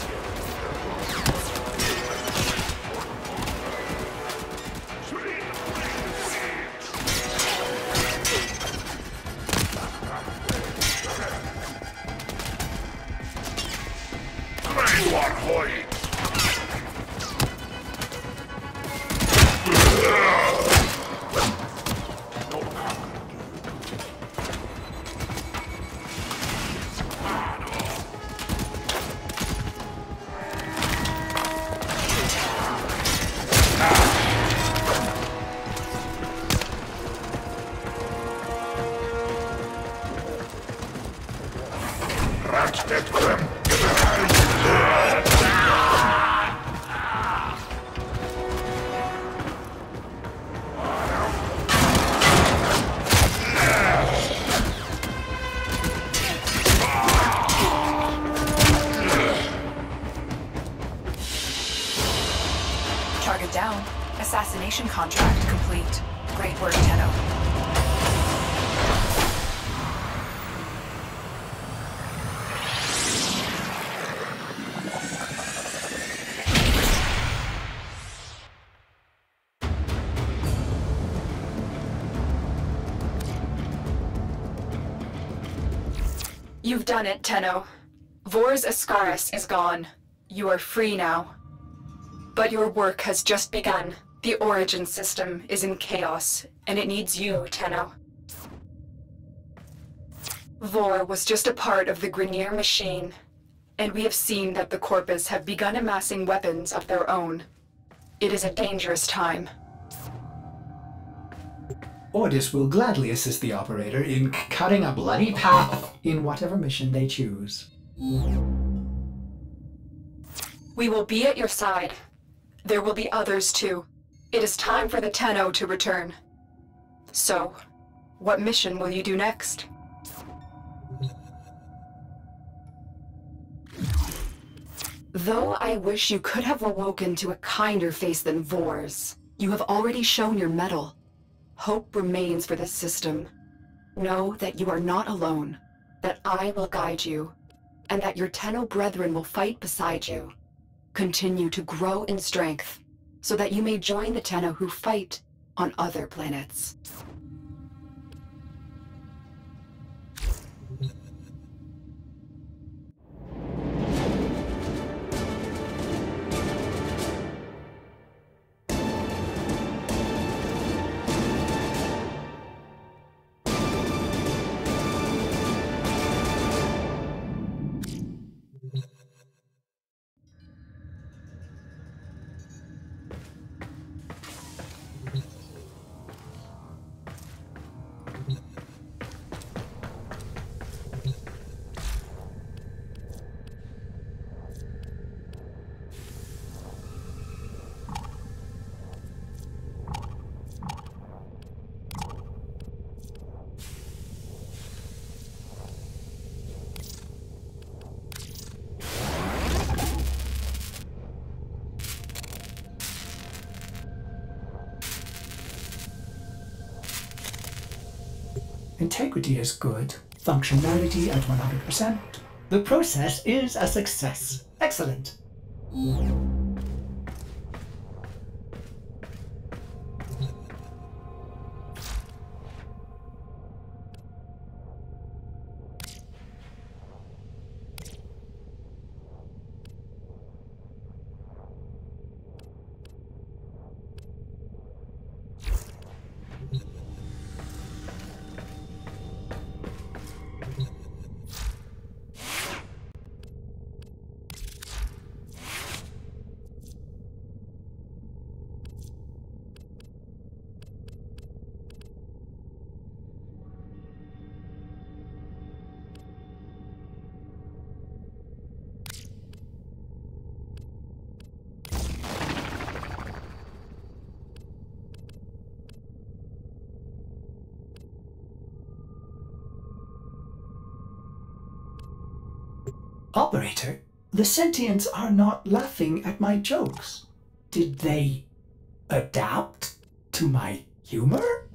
Done it, Tenno. Vor's Ascaris is gone. You are free now. But your work has just begun. The Origin system is in chaos, and it needs you, Tenno. Vor was just a part of the Grineer machine, and we have seen that the Corpus have begun amassing weapons of their own. It is a dangerous time. Ordis will gladly assist the operator in cutting a bloody path in whatever mission they choose. We will be at your side. There will be others too. It is time for the Tenno to return. So, what mission will you do next? Though I wish you could have awoken to a kinder face than Vor's, you have already shown your mettle. Hope remains for this system. Know that you are not alone, that I will guide you, and that your Tenno brethren will fight beside you. Continue to grow in strength, so that you may join the Tenno who fight on other planets. Integrity is good. Functionality at 100%. The process is a success. Excellent. Operator, the sentients are not laughing at my jokes. Did they adapt to my humor?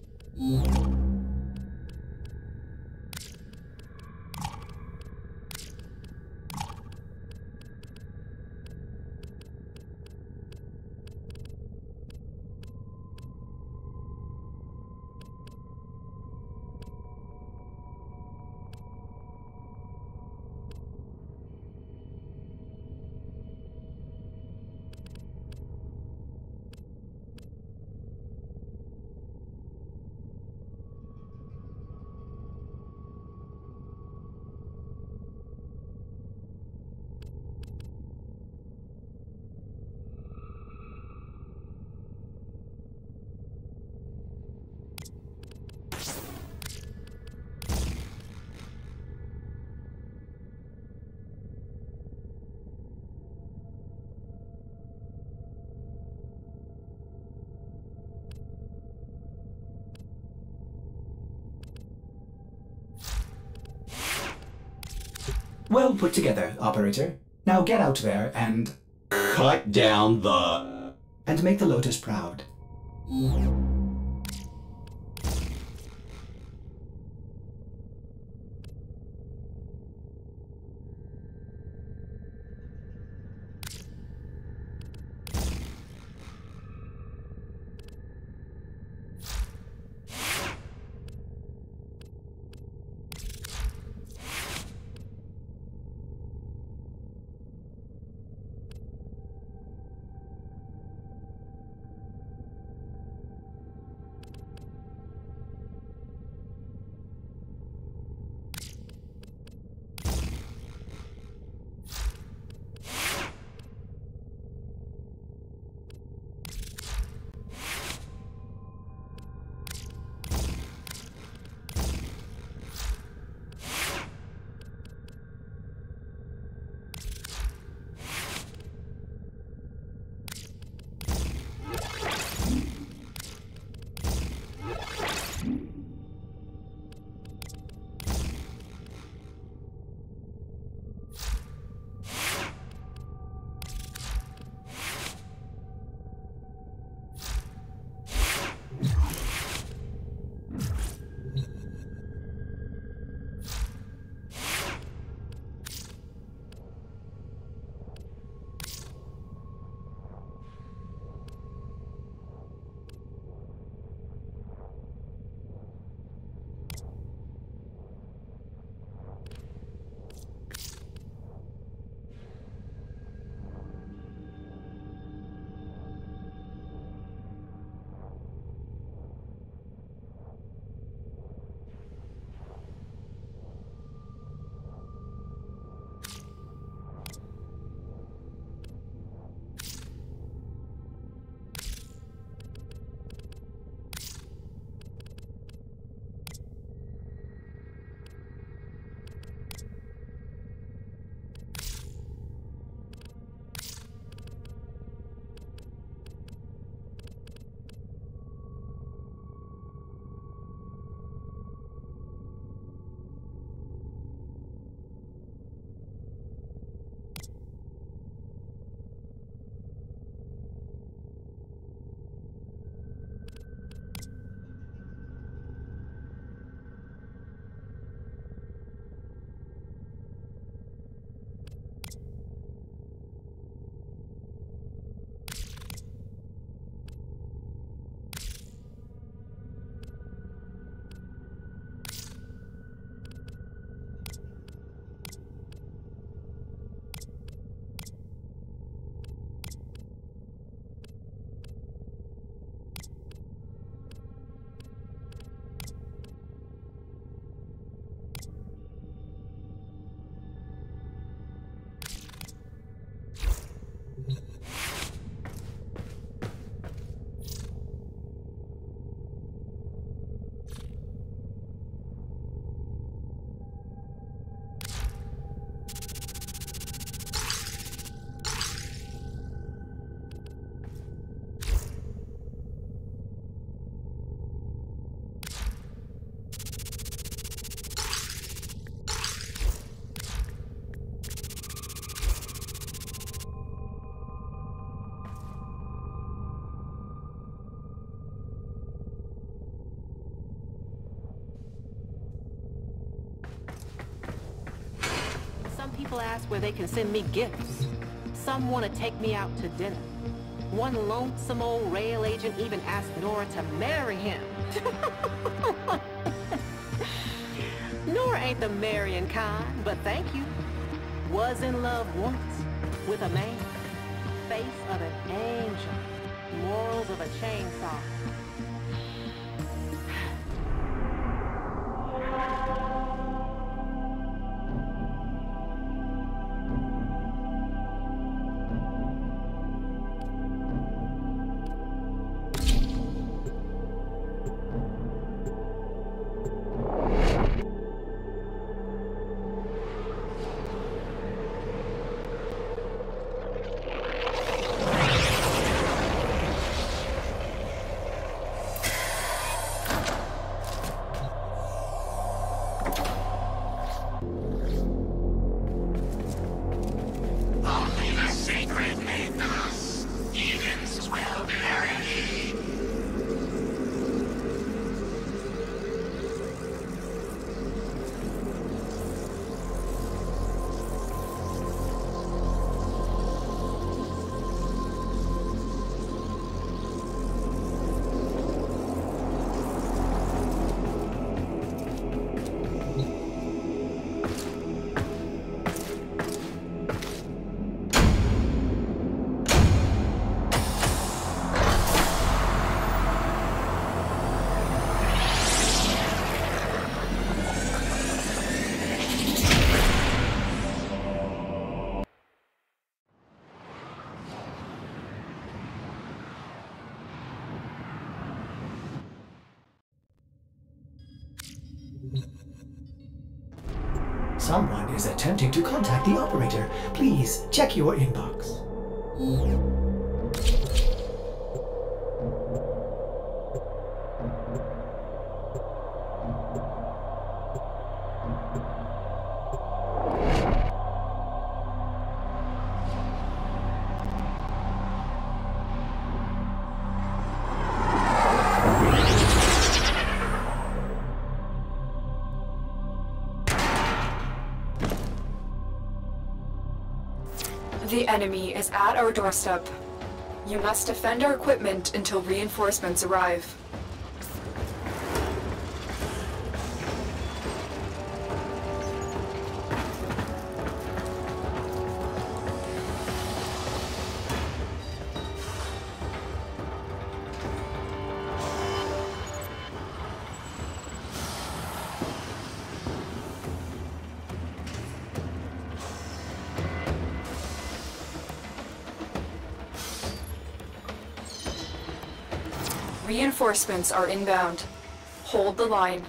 Put together, operator. Now get out there and Cut down the and make the Lotus proud. Ask where they can send me gifts. Some want to take me out to dinner. One lonesome old rail agent even asked Nora to marry him. Nora ain't the marrying kind, but thank you. Was in love once with a man. Face of an angel. Morals of a chainsaw. Someone is attempting to contact the operator. Please check your inbox. Enemy is at our doorstep. You must defend our equipment until reinforcements arrive. Reinforcements are inbound. Hold the line.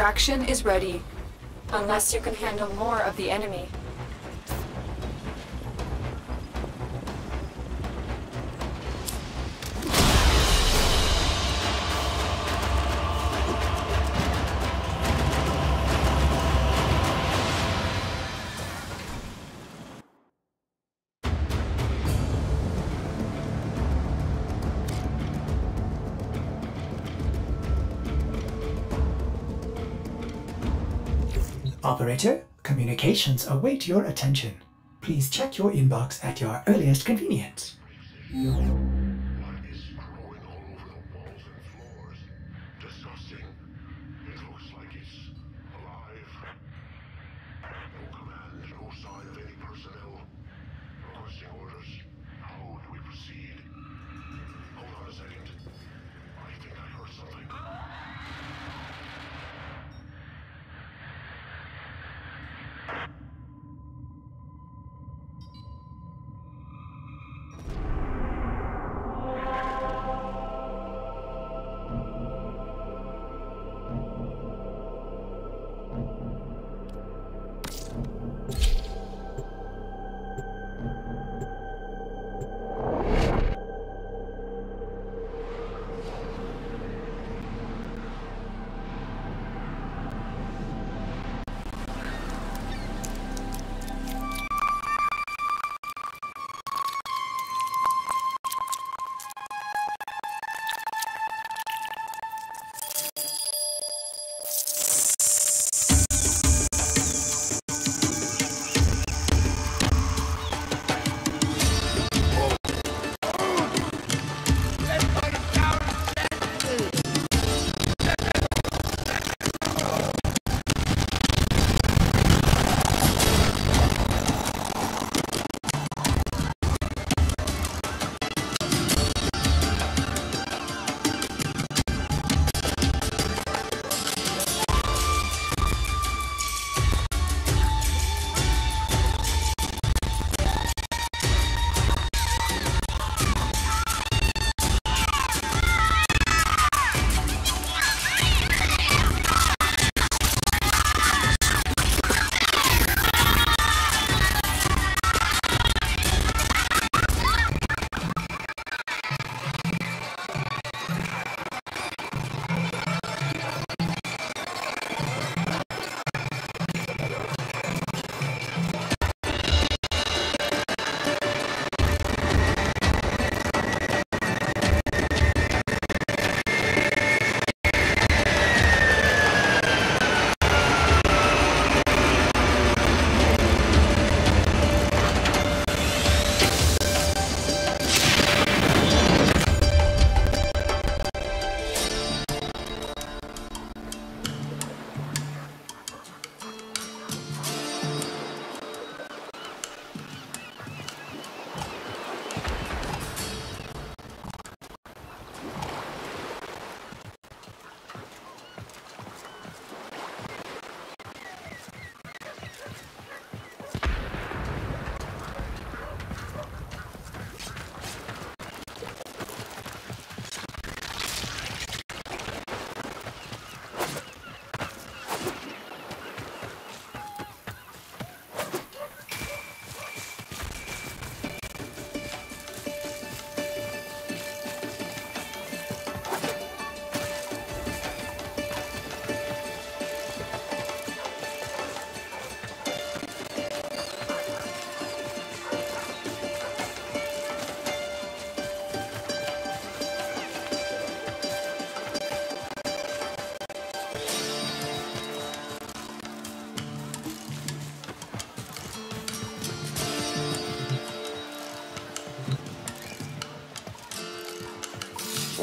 Extraction is ready. Unless you can handle more of the enemy. Operator, communications await your attention. Please check your inbox at your earliest convenience.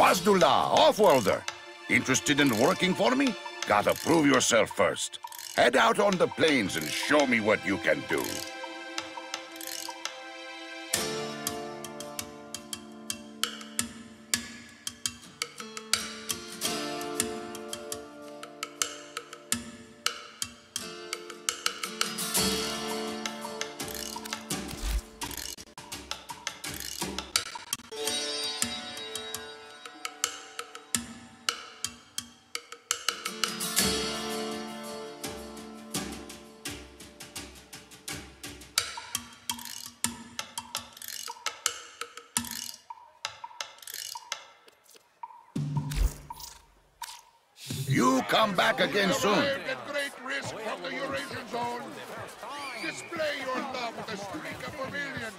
Swazdula, Offworlder. Interested in working for me? Gotta prove yourself first. Head out on the plains and show me what you can do. Again soon. At great risk from the Eurasian zone. Display your love with a streak of vermilion.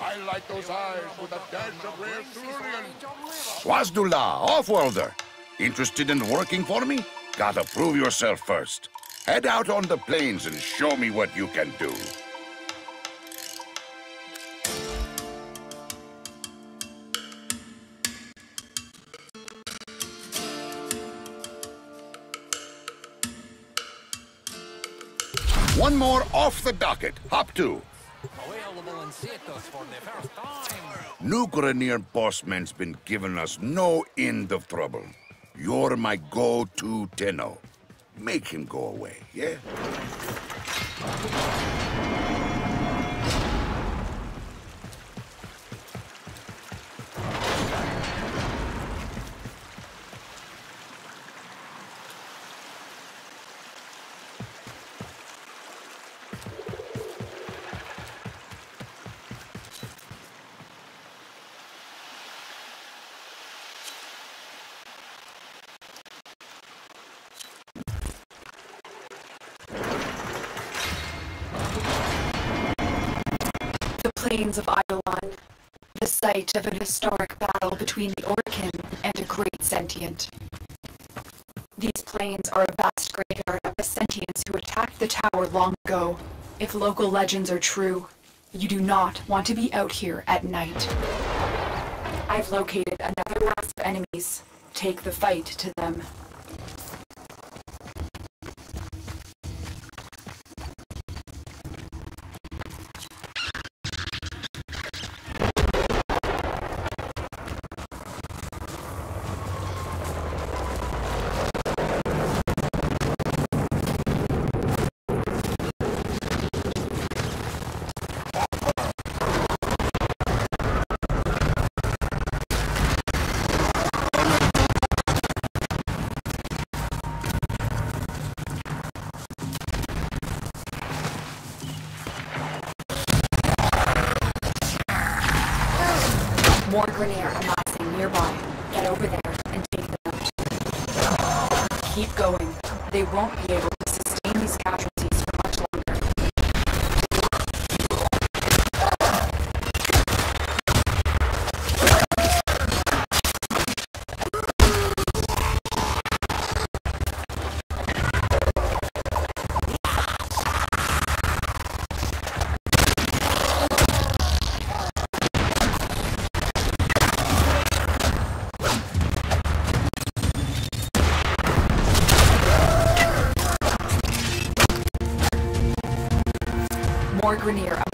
I like those eyes with a dash of rare cerulean. Swazdula, Offworlder. Interested in working for me? Gotta prove yourself first. Head out on the plains and show me what you can do. One more off the docket. Hop to. New Grineer Bossman's been giving us no end of trouble. You're my go-to Tenno. Make him go away, yeah? Of an historic battle between the Orokin and a great sentient. These plains are a vast graveyard of the sentients who attacked the tower long ago. If local legends are true, you do not want to be out here at night. I've located another mass of enemies. Take the fight to them. More Grineer amassing nearby. Get over there and take them out. Keep going. They won't be able Grineer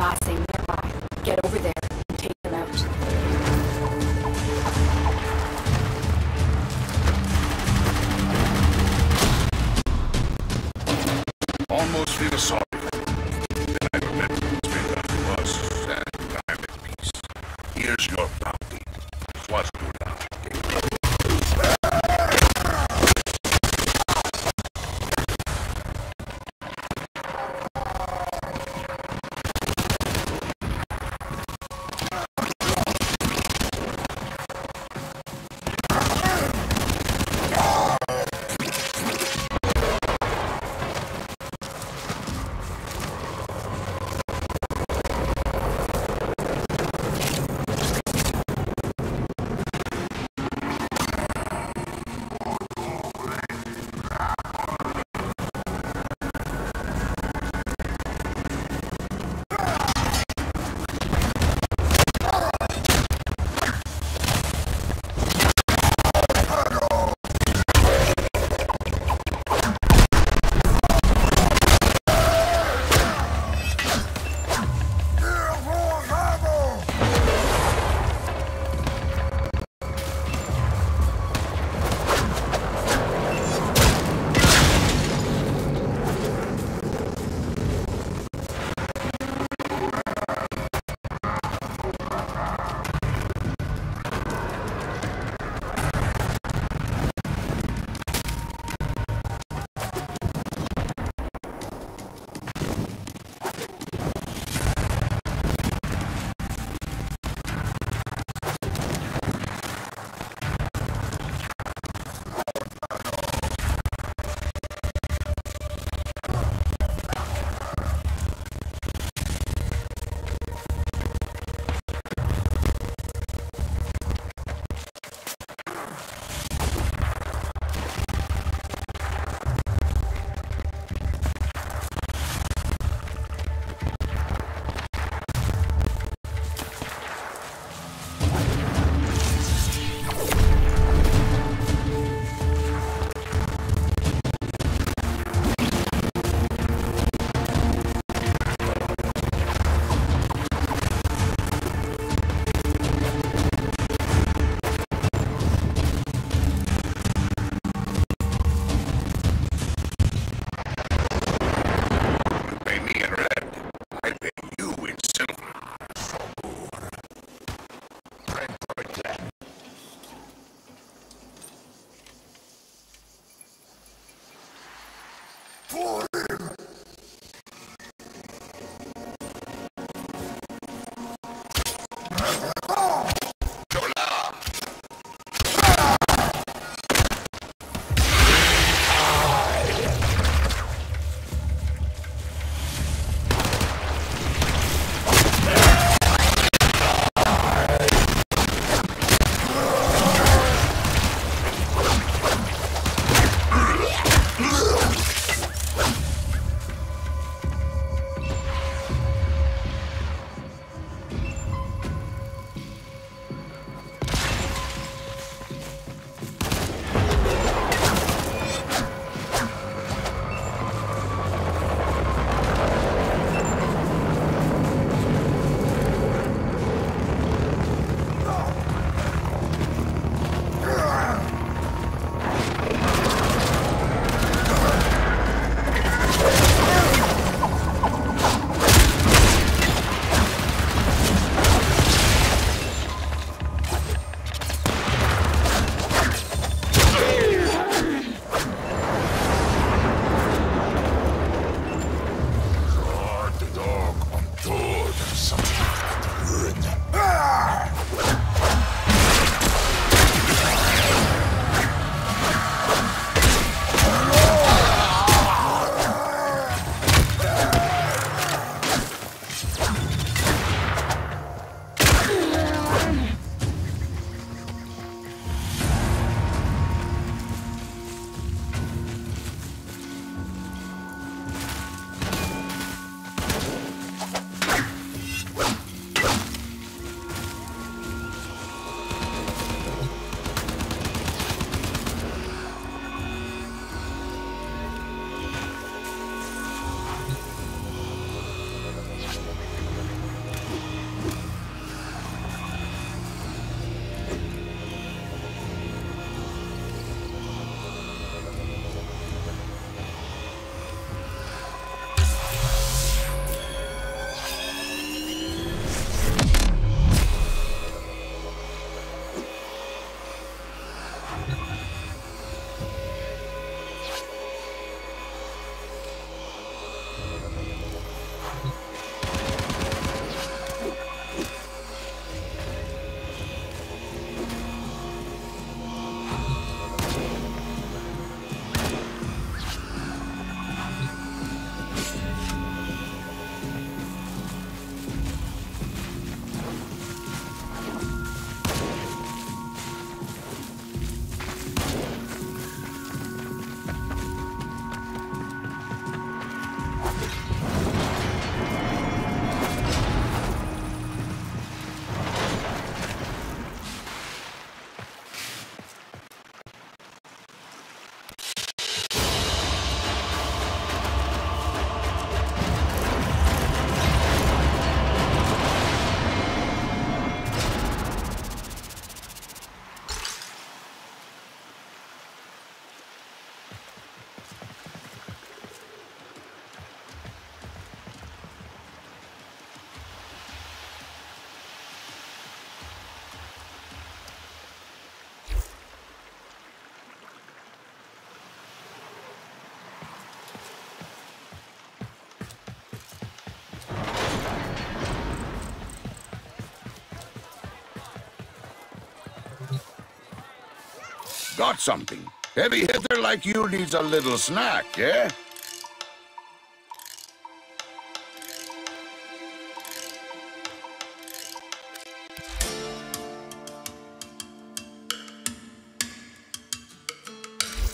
Got something. Heavy hitter like you needs a little snack, yeah?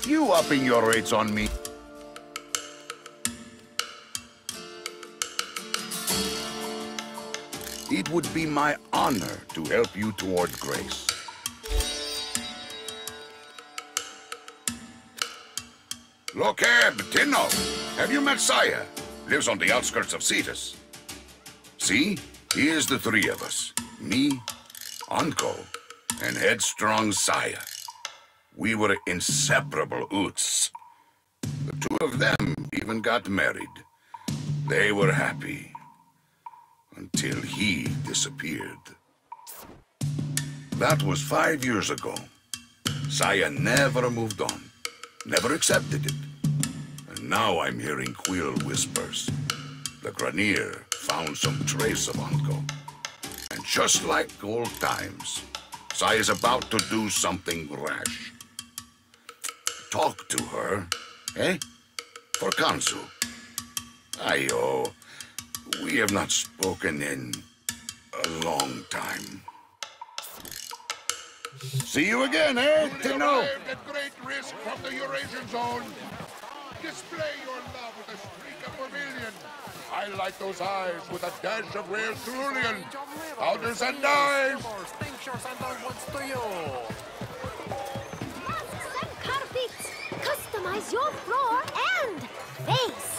You upping your rates on me? It would be my honor to help you toward grace. Look here, Tenno. Have you met Saya? Lives on the outskirts of Cetus. See? Here's the three of us. Me, Onkko, and headstrong Saya. We were inseparable oots. The two of them even got married. They were happy. Until he disappeared. That was five years ago. Saya never moved on. Never accepted it. And now I'm hearing Quill whispers. The Grineer found some trace of Uncle. And just like old times, Sai is about to do something rash. Talk to her, eh? For Konzu. Ayo, we have not spoken in a long time. See you again, eh, Tenno? at great risk from the Eurasian zone. Display your love with a streak of vermilion. Highlight those eyes with a dash of rare cerulean. Powders and dyes. Tinctures and onwards to you. Carpets! Customize your floor and face!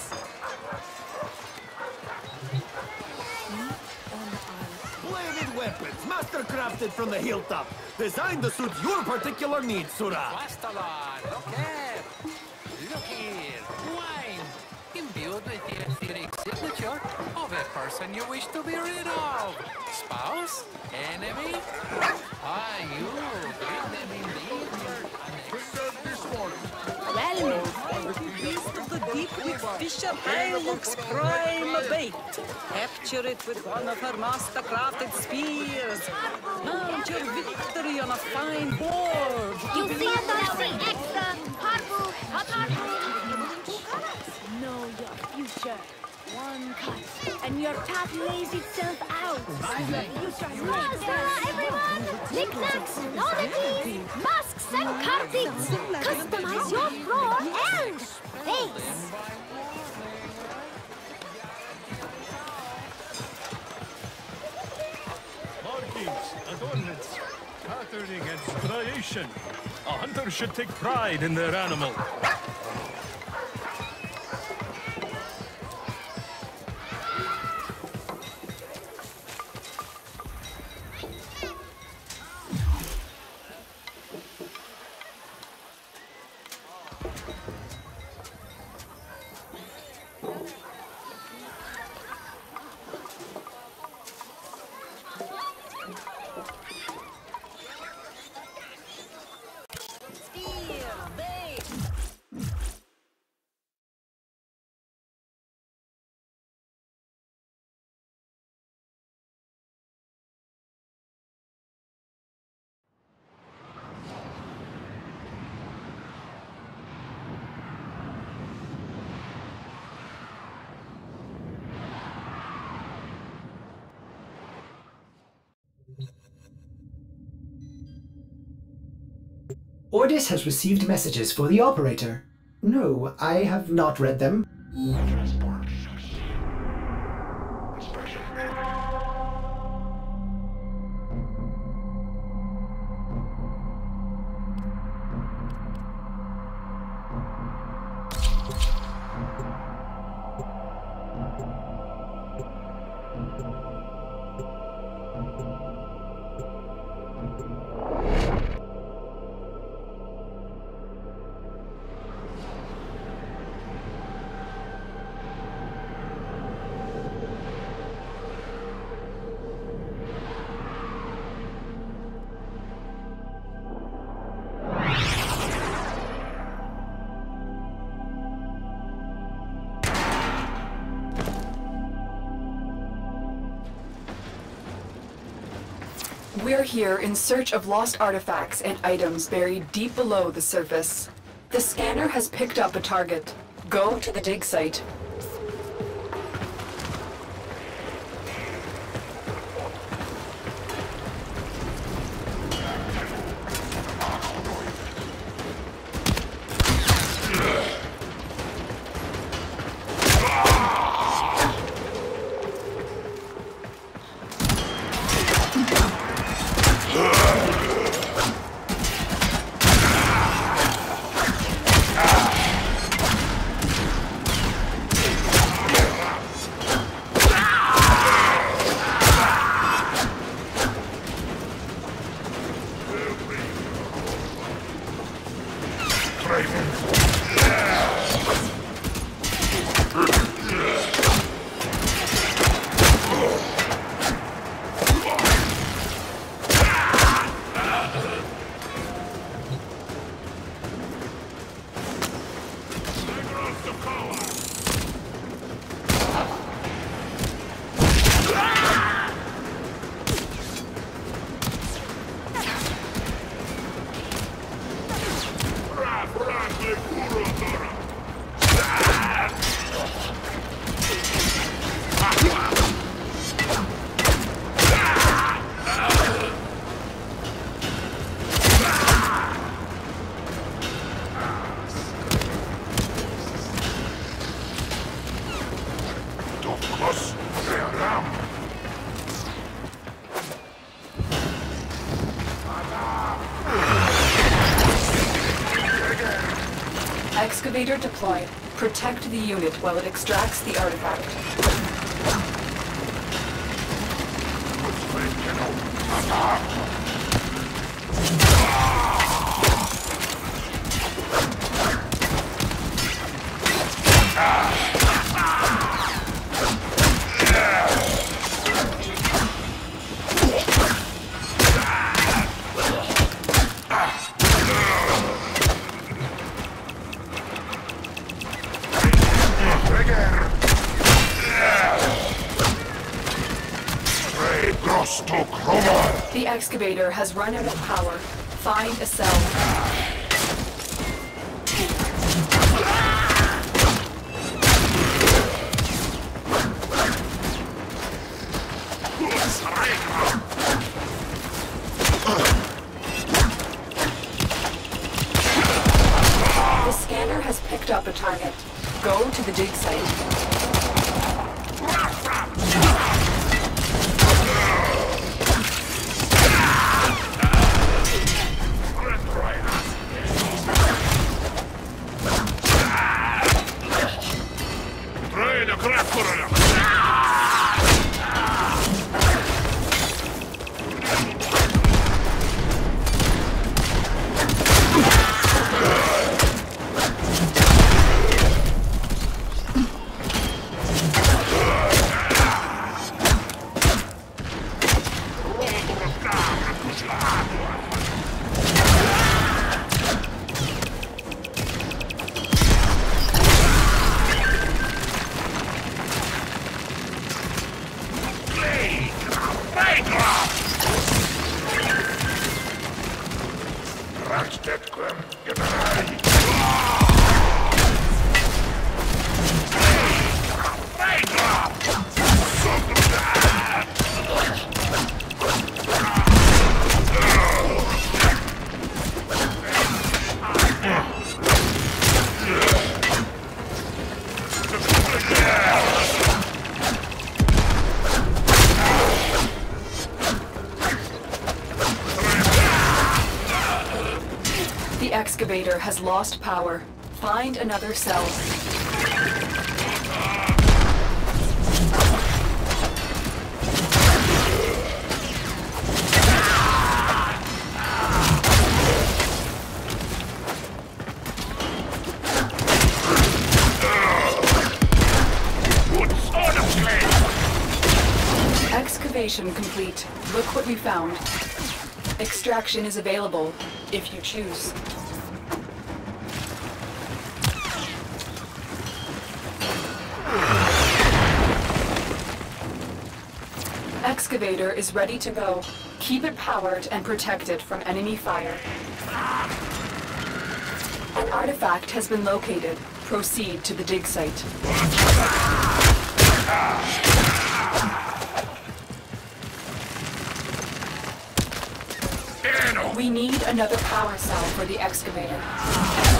Master-crafted from the hilltop. Designed to suit your particular needs, Sura. Bastalon, look at. Look here. Wine. Imbued with the etheric signature of a person you wish to be rid of. Spouse? Enemy? Ah, you. Bring them indeed. Preserve this one. Well, deep with Fisher looks prime bait. Capture it with one of her master-crafted spears. Mount your victory on a fine board. You see the extra purple, purple. Know your future. One cut, and your path lays itself out. Mazda, everyone! Knickknacks, oddities, masks and carpets! Customize your floor and face! Markings, adornments, patterning and striation. A hunter should take pride in their animal. Ordis has received messages for the operator. No, I have not read them. Here in search of lost artifacts and items buried deep below the surface. The scanner has picked up a target. Go to the dig site. Excavator deployed. Protect the unit while it extracts the artifact. Has run out of power. Lost power. Find another cell. Excavation complete. Look what we found. Extraction is available, if you choose. Excavator is ready to go. Keep it powered and protect it from enemy fire. An artifact has been located. Proceed to the dig site. We need another power cell for the excavator.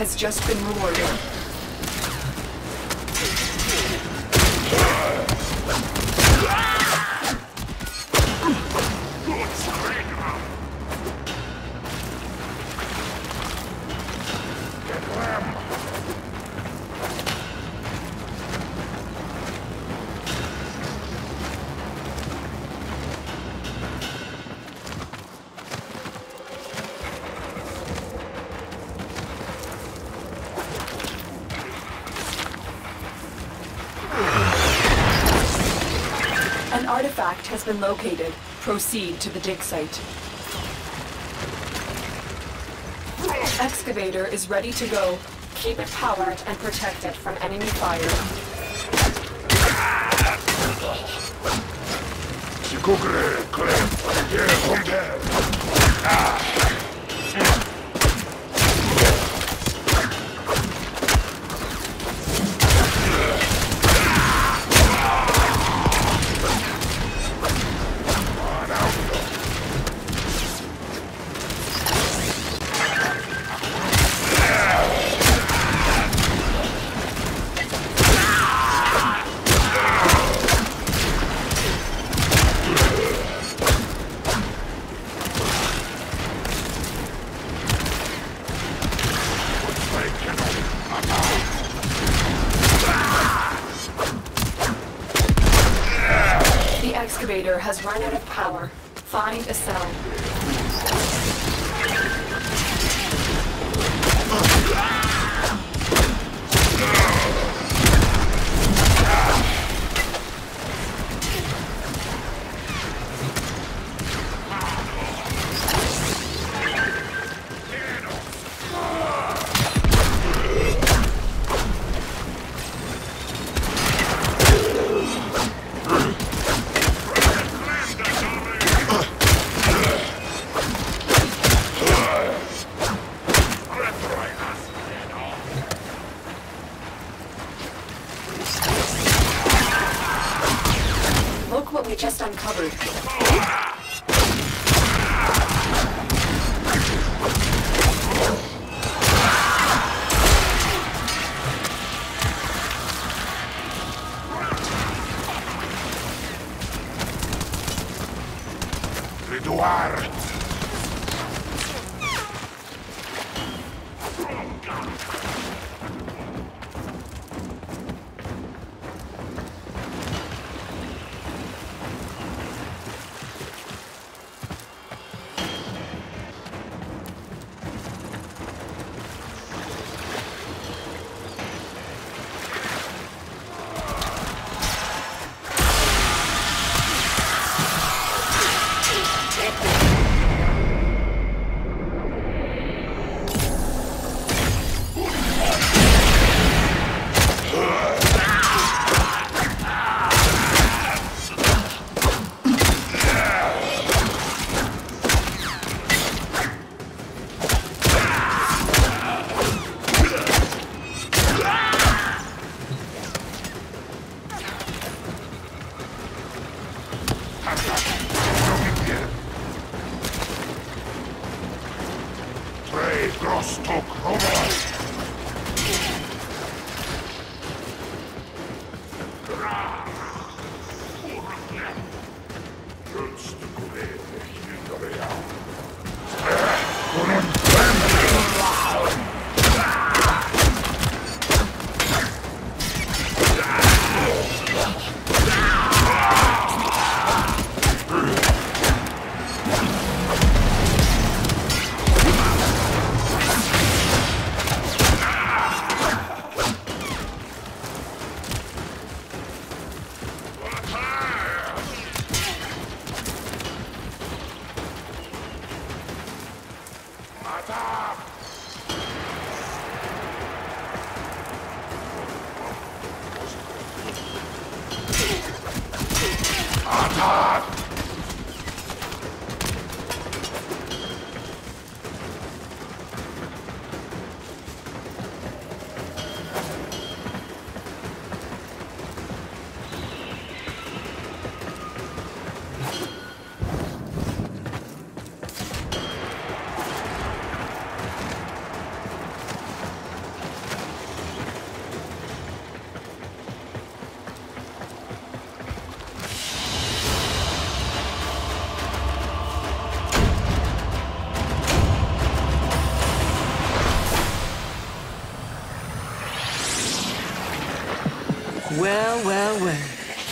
Has just been rewarded. Has been located. Proceed to the dig site. Excavator is ready to go. Keep it powered and protect it from enemy fire. Look what we just uncovered.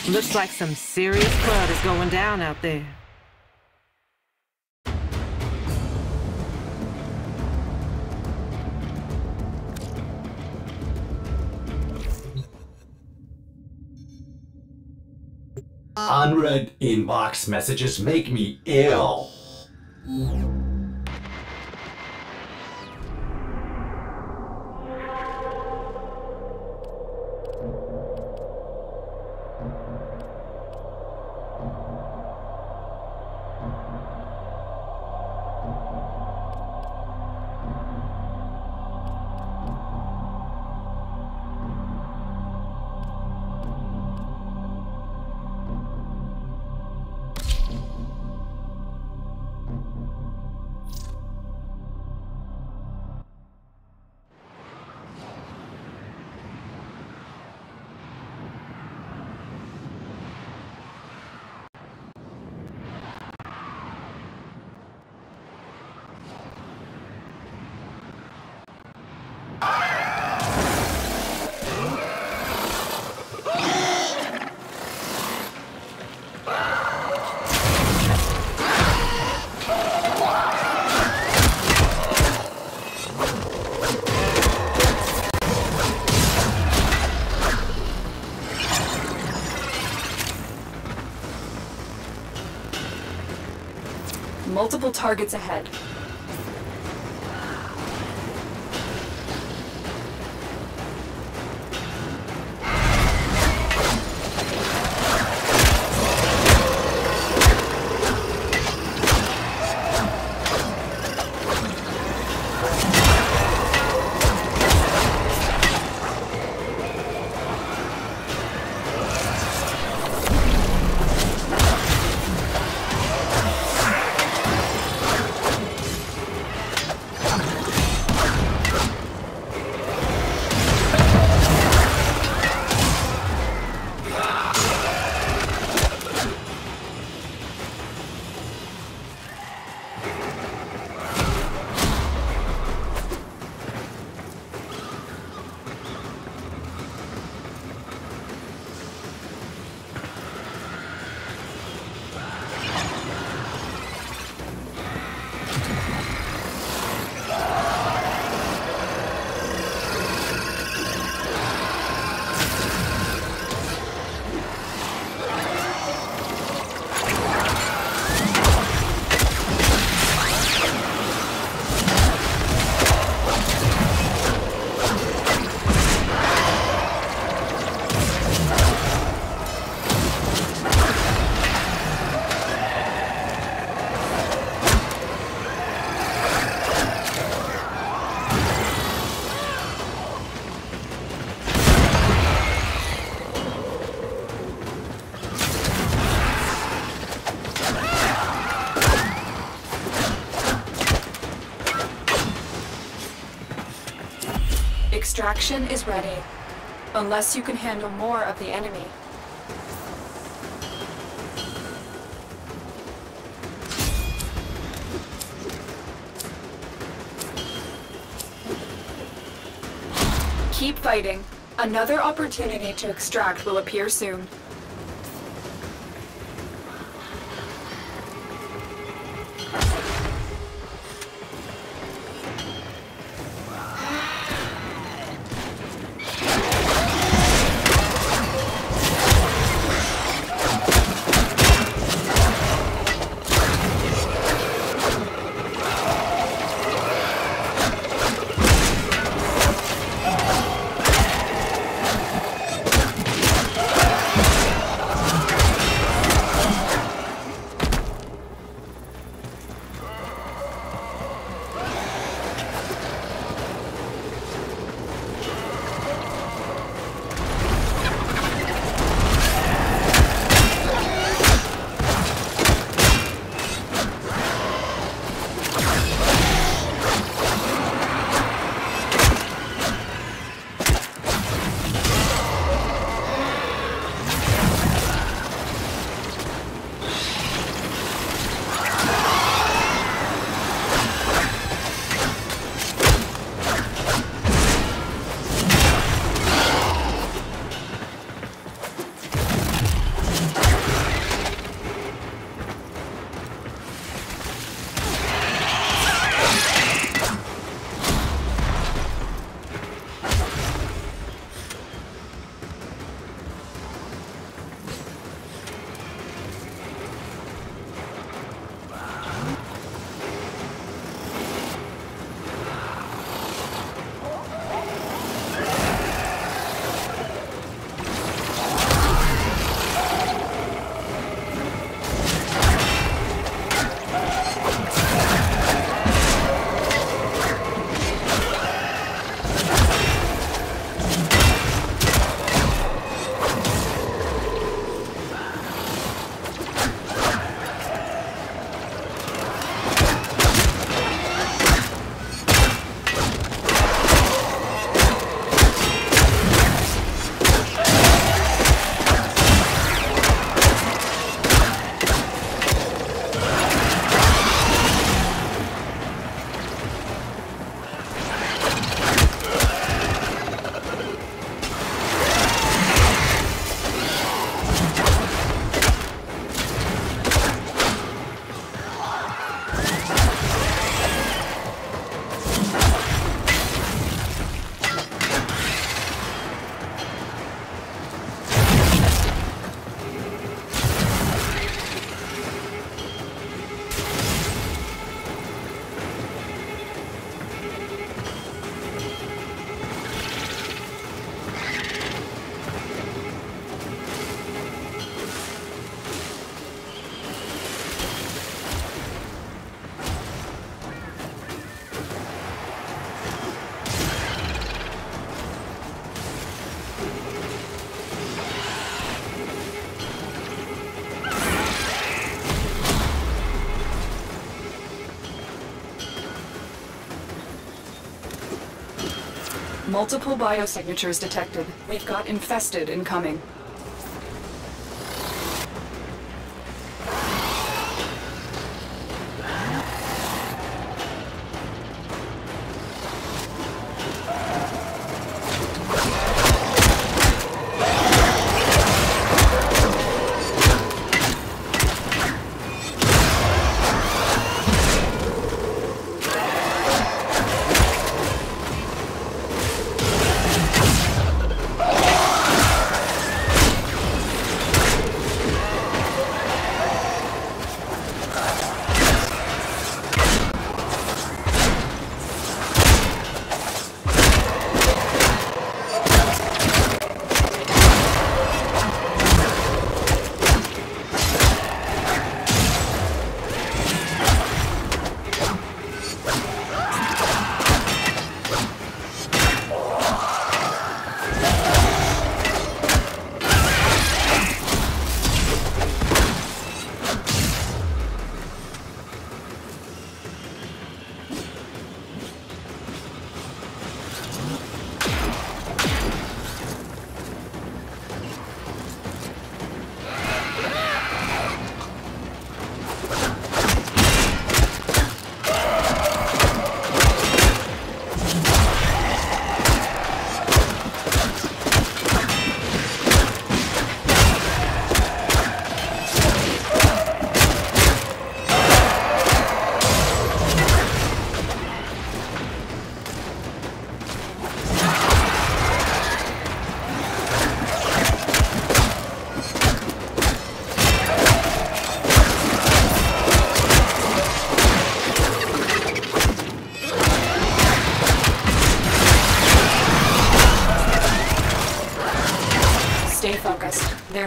Looks like some serious blood is going down out there. Unread inbox messages make me ill. Targets ahead. Extraction is ready. Unless you can handle more of the enemy. Keep fighting. Another opportunity to extract will appear soon. Multiple biosignatures detected. We've got infested incoming.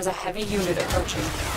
There's a heavy unit approaching.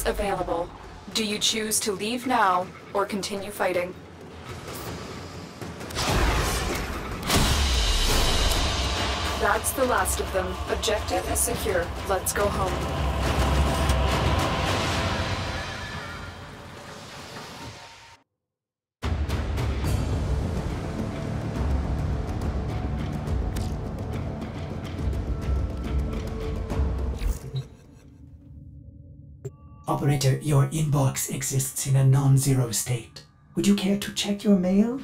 Reinforcements available. Do you choose to leave now or continue fighting? That's the last of them. Objective is secure. Let's go home. Your inbox exists in a non-zero state. Would you care to check your mail?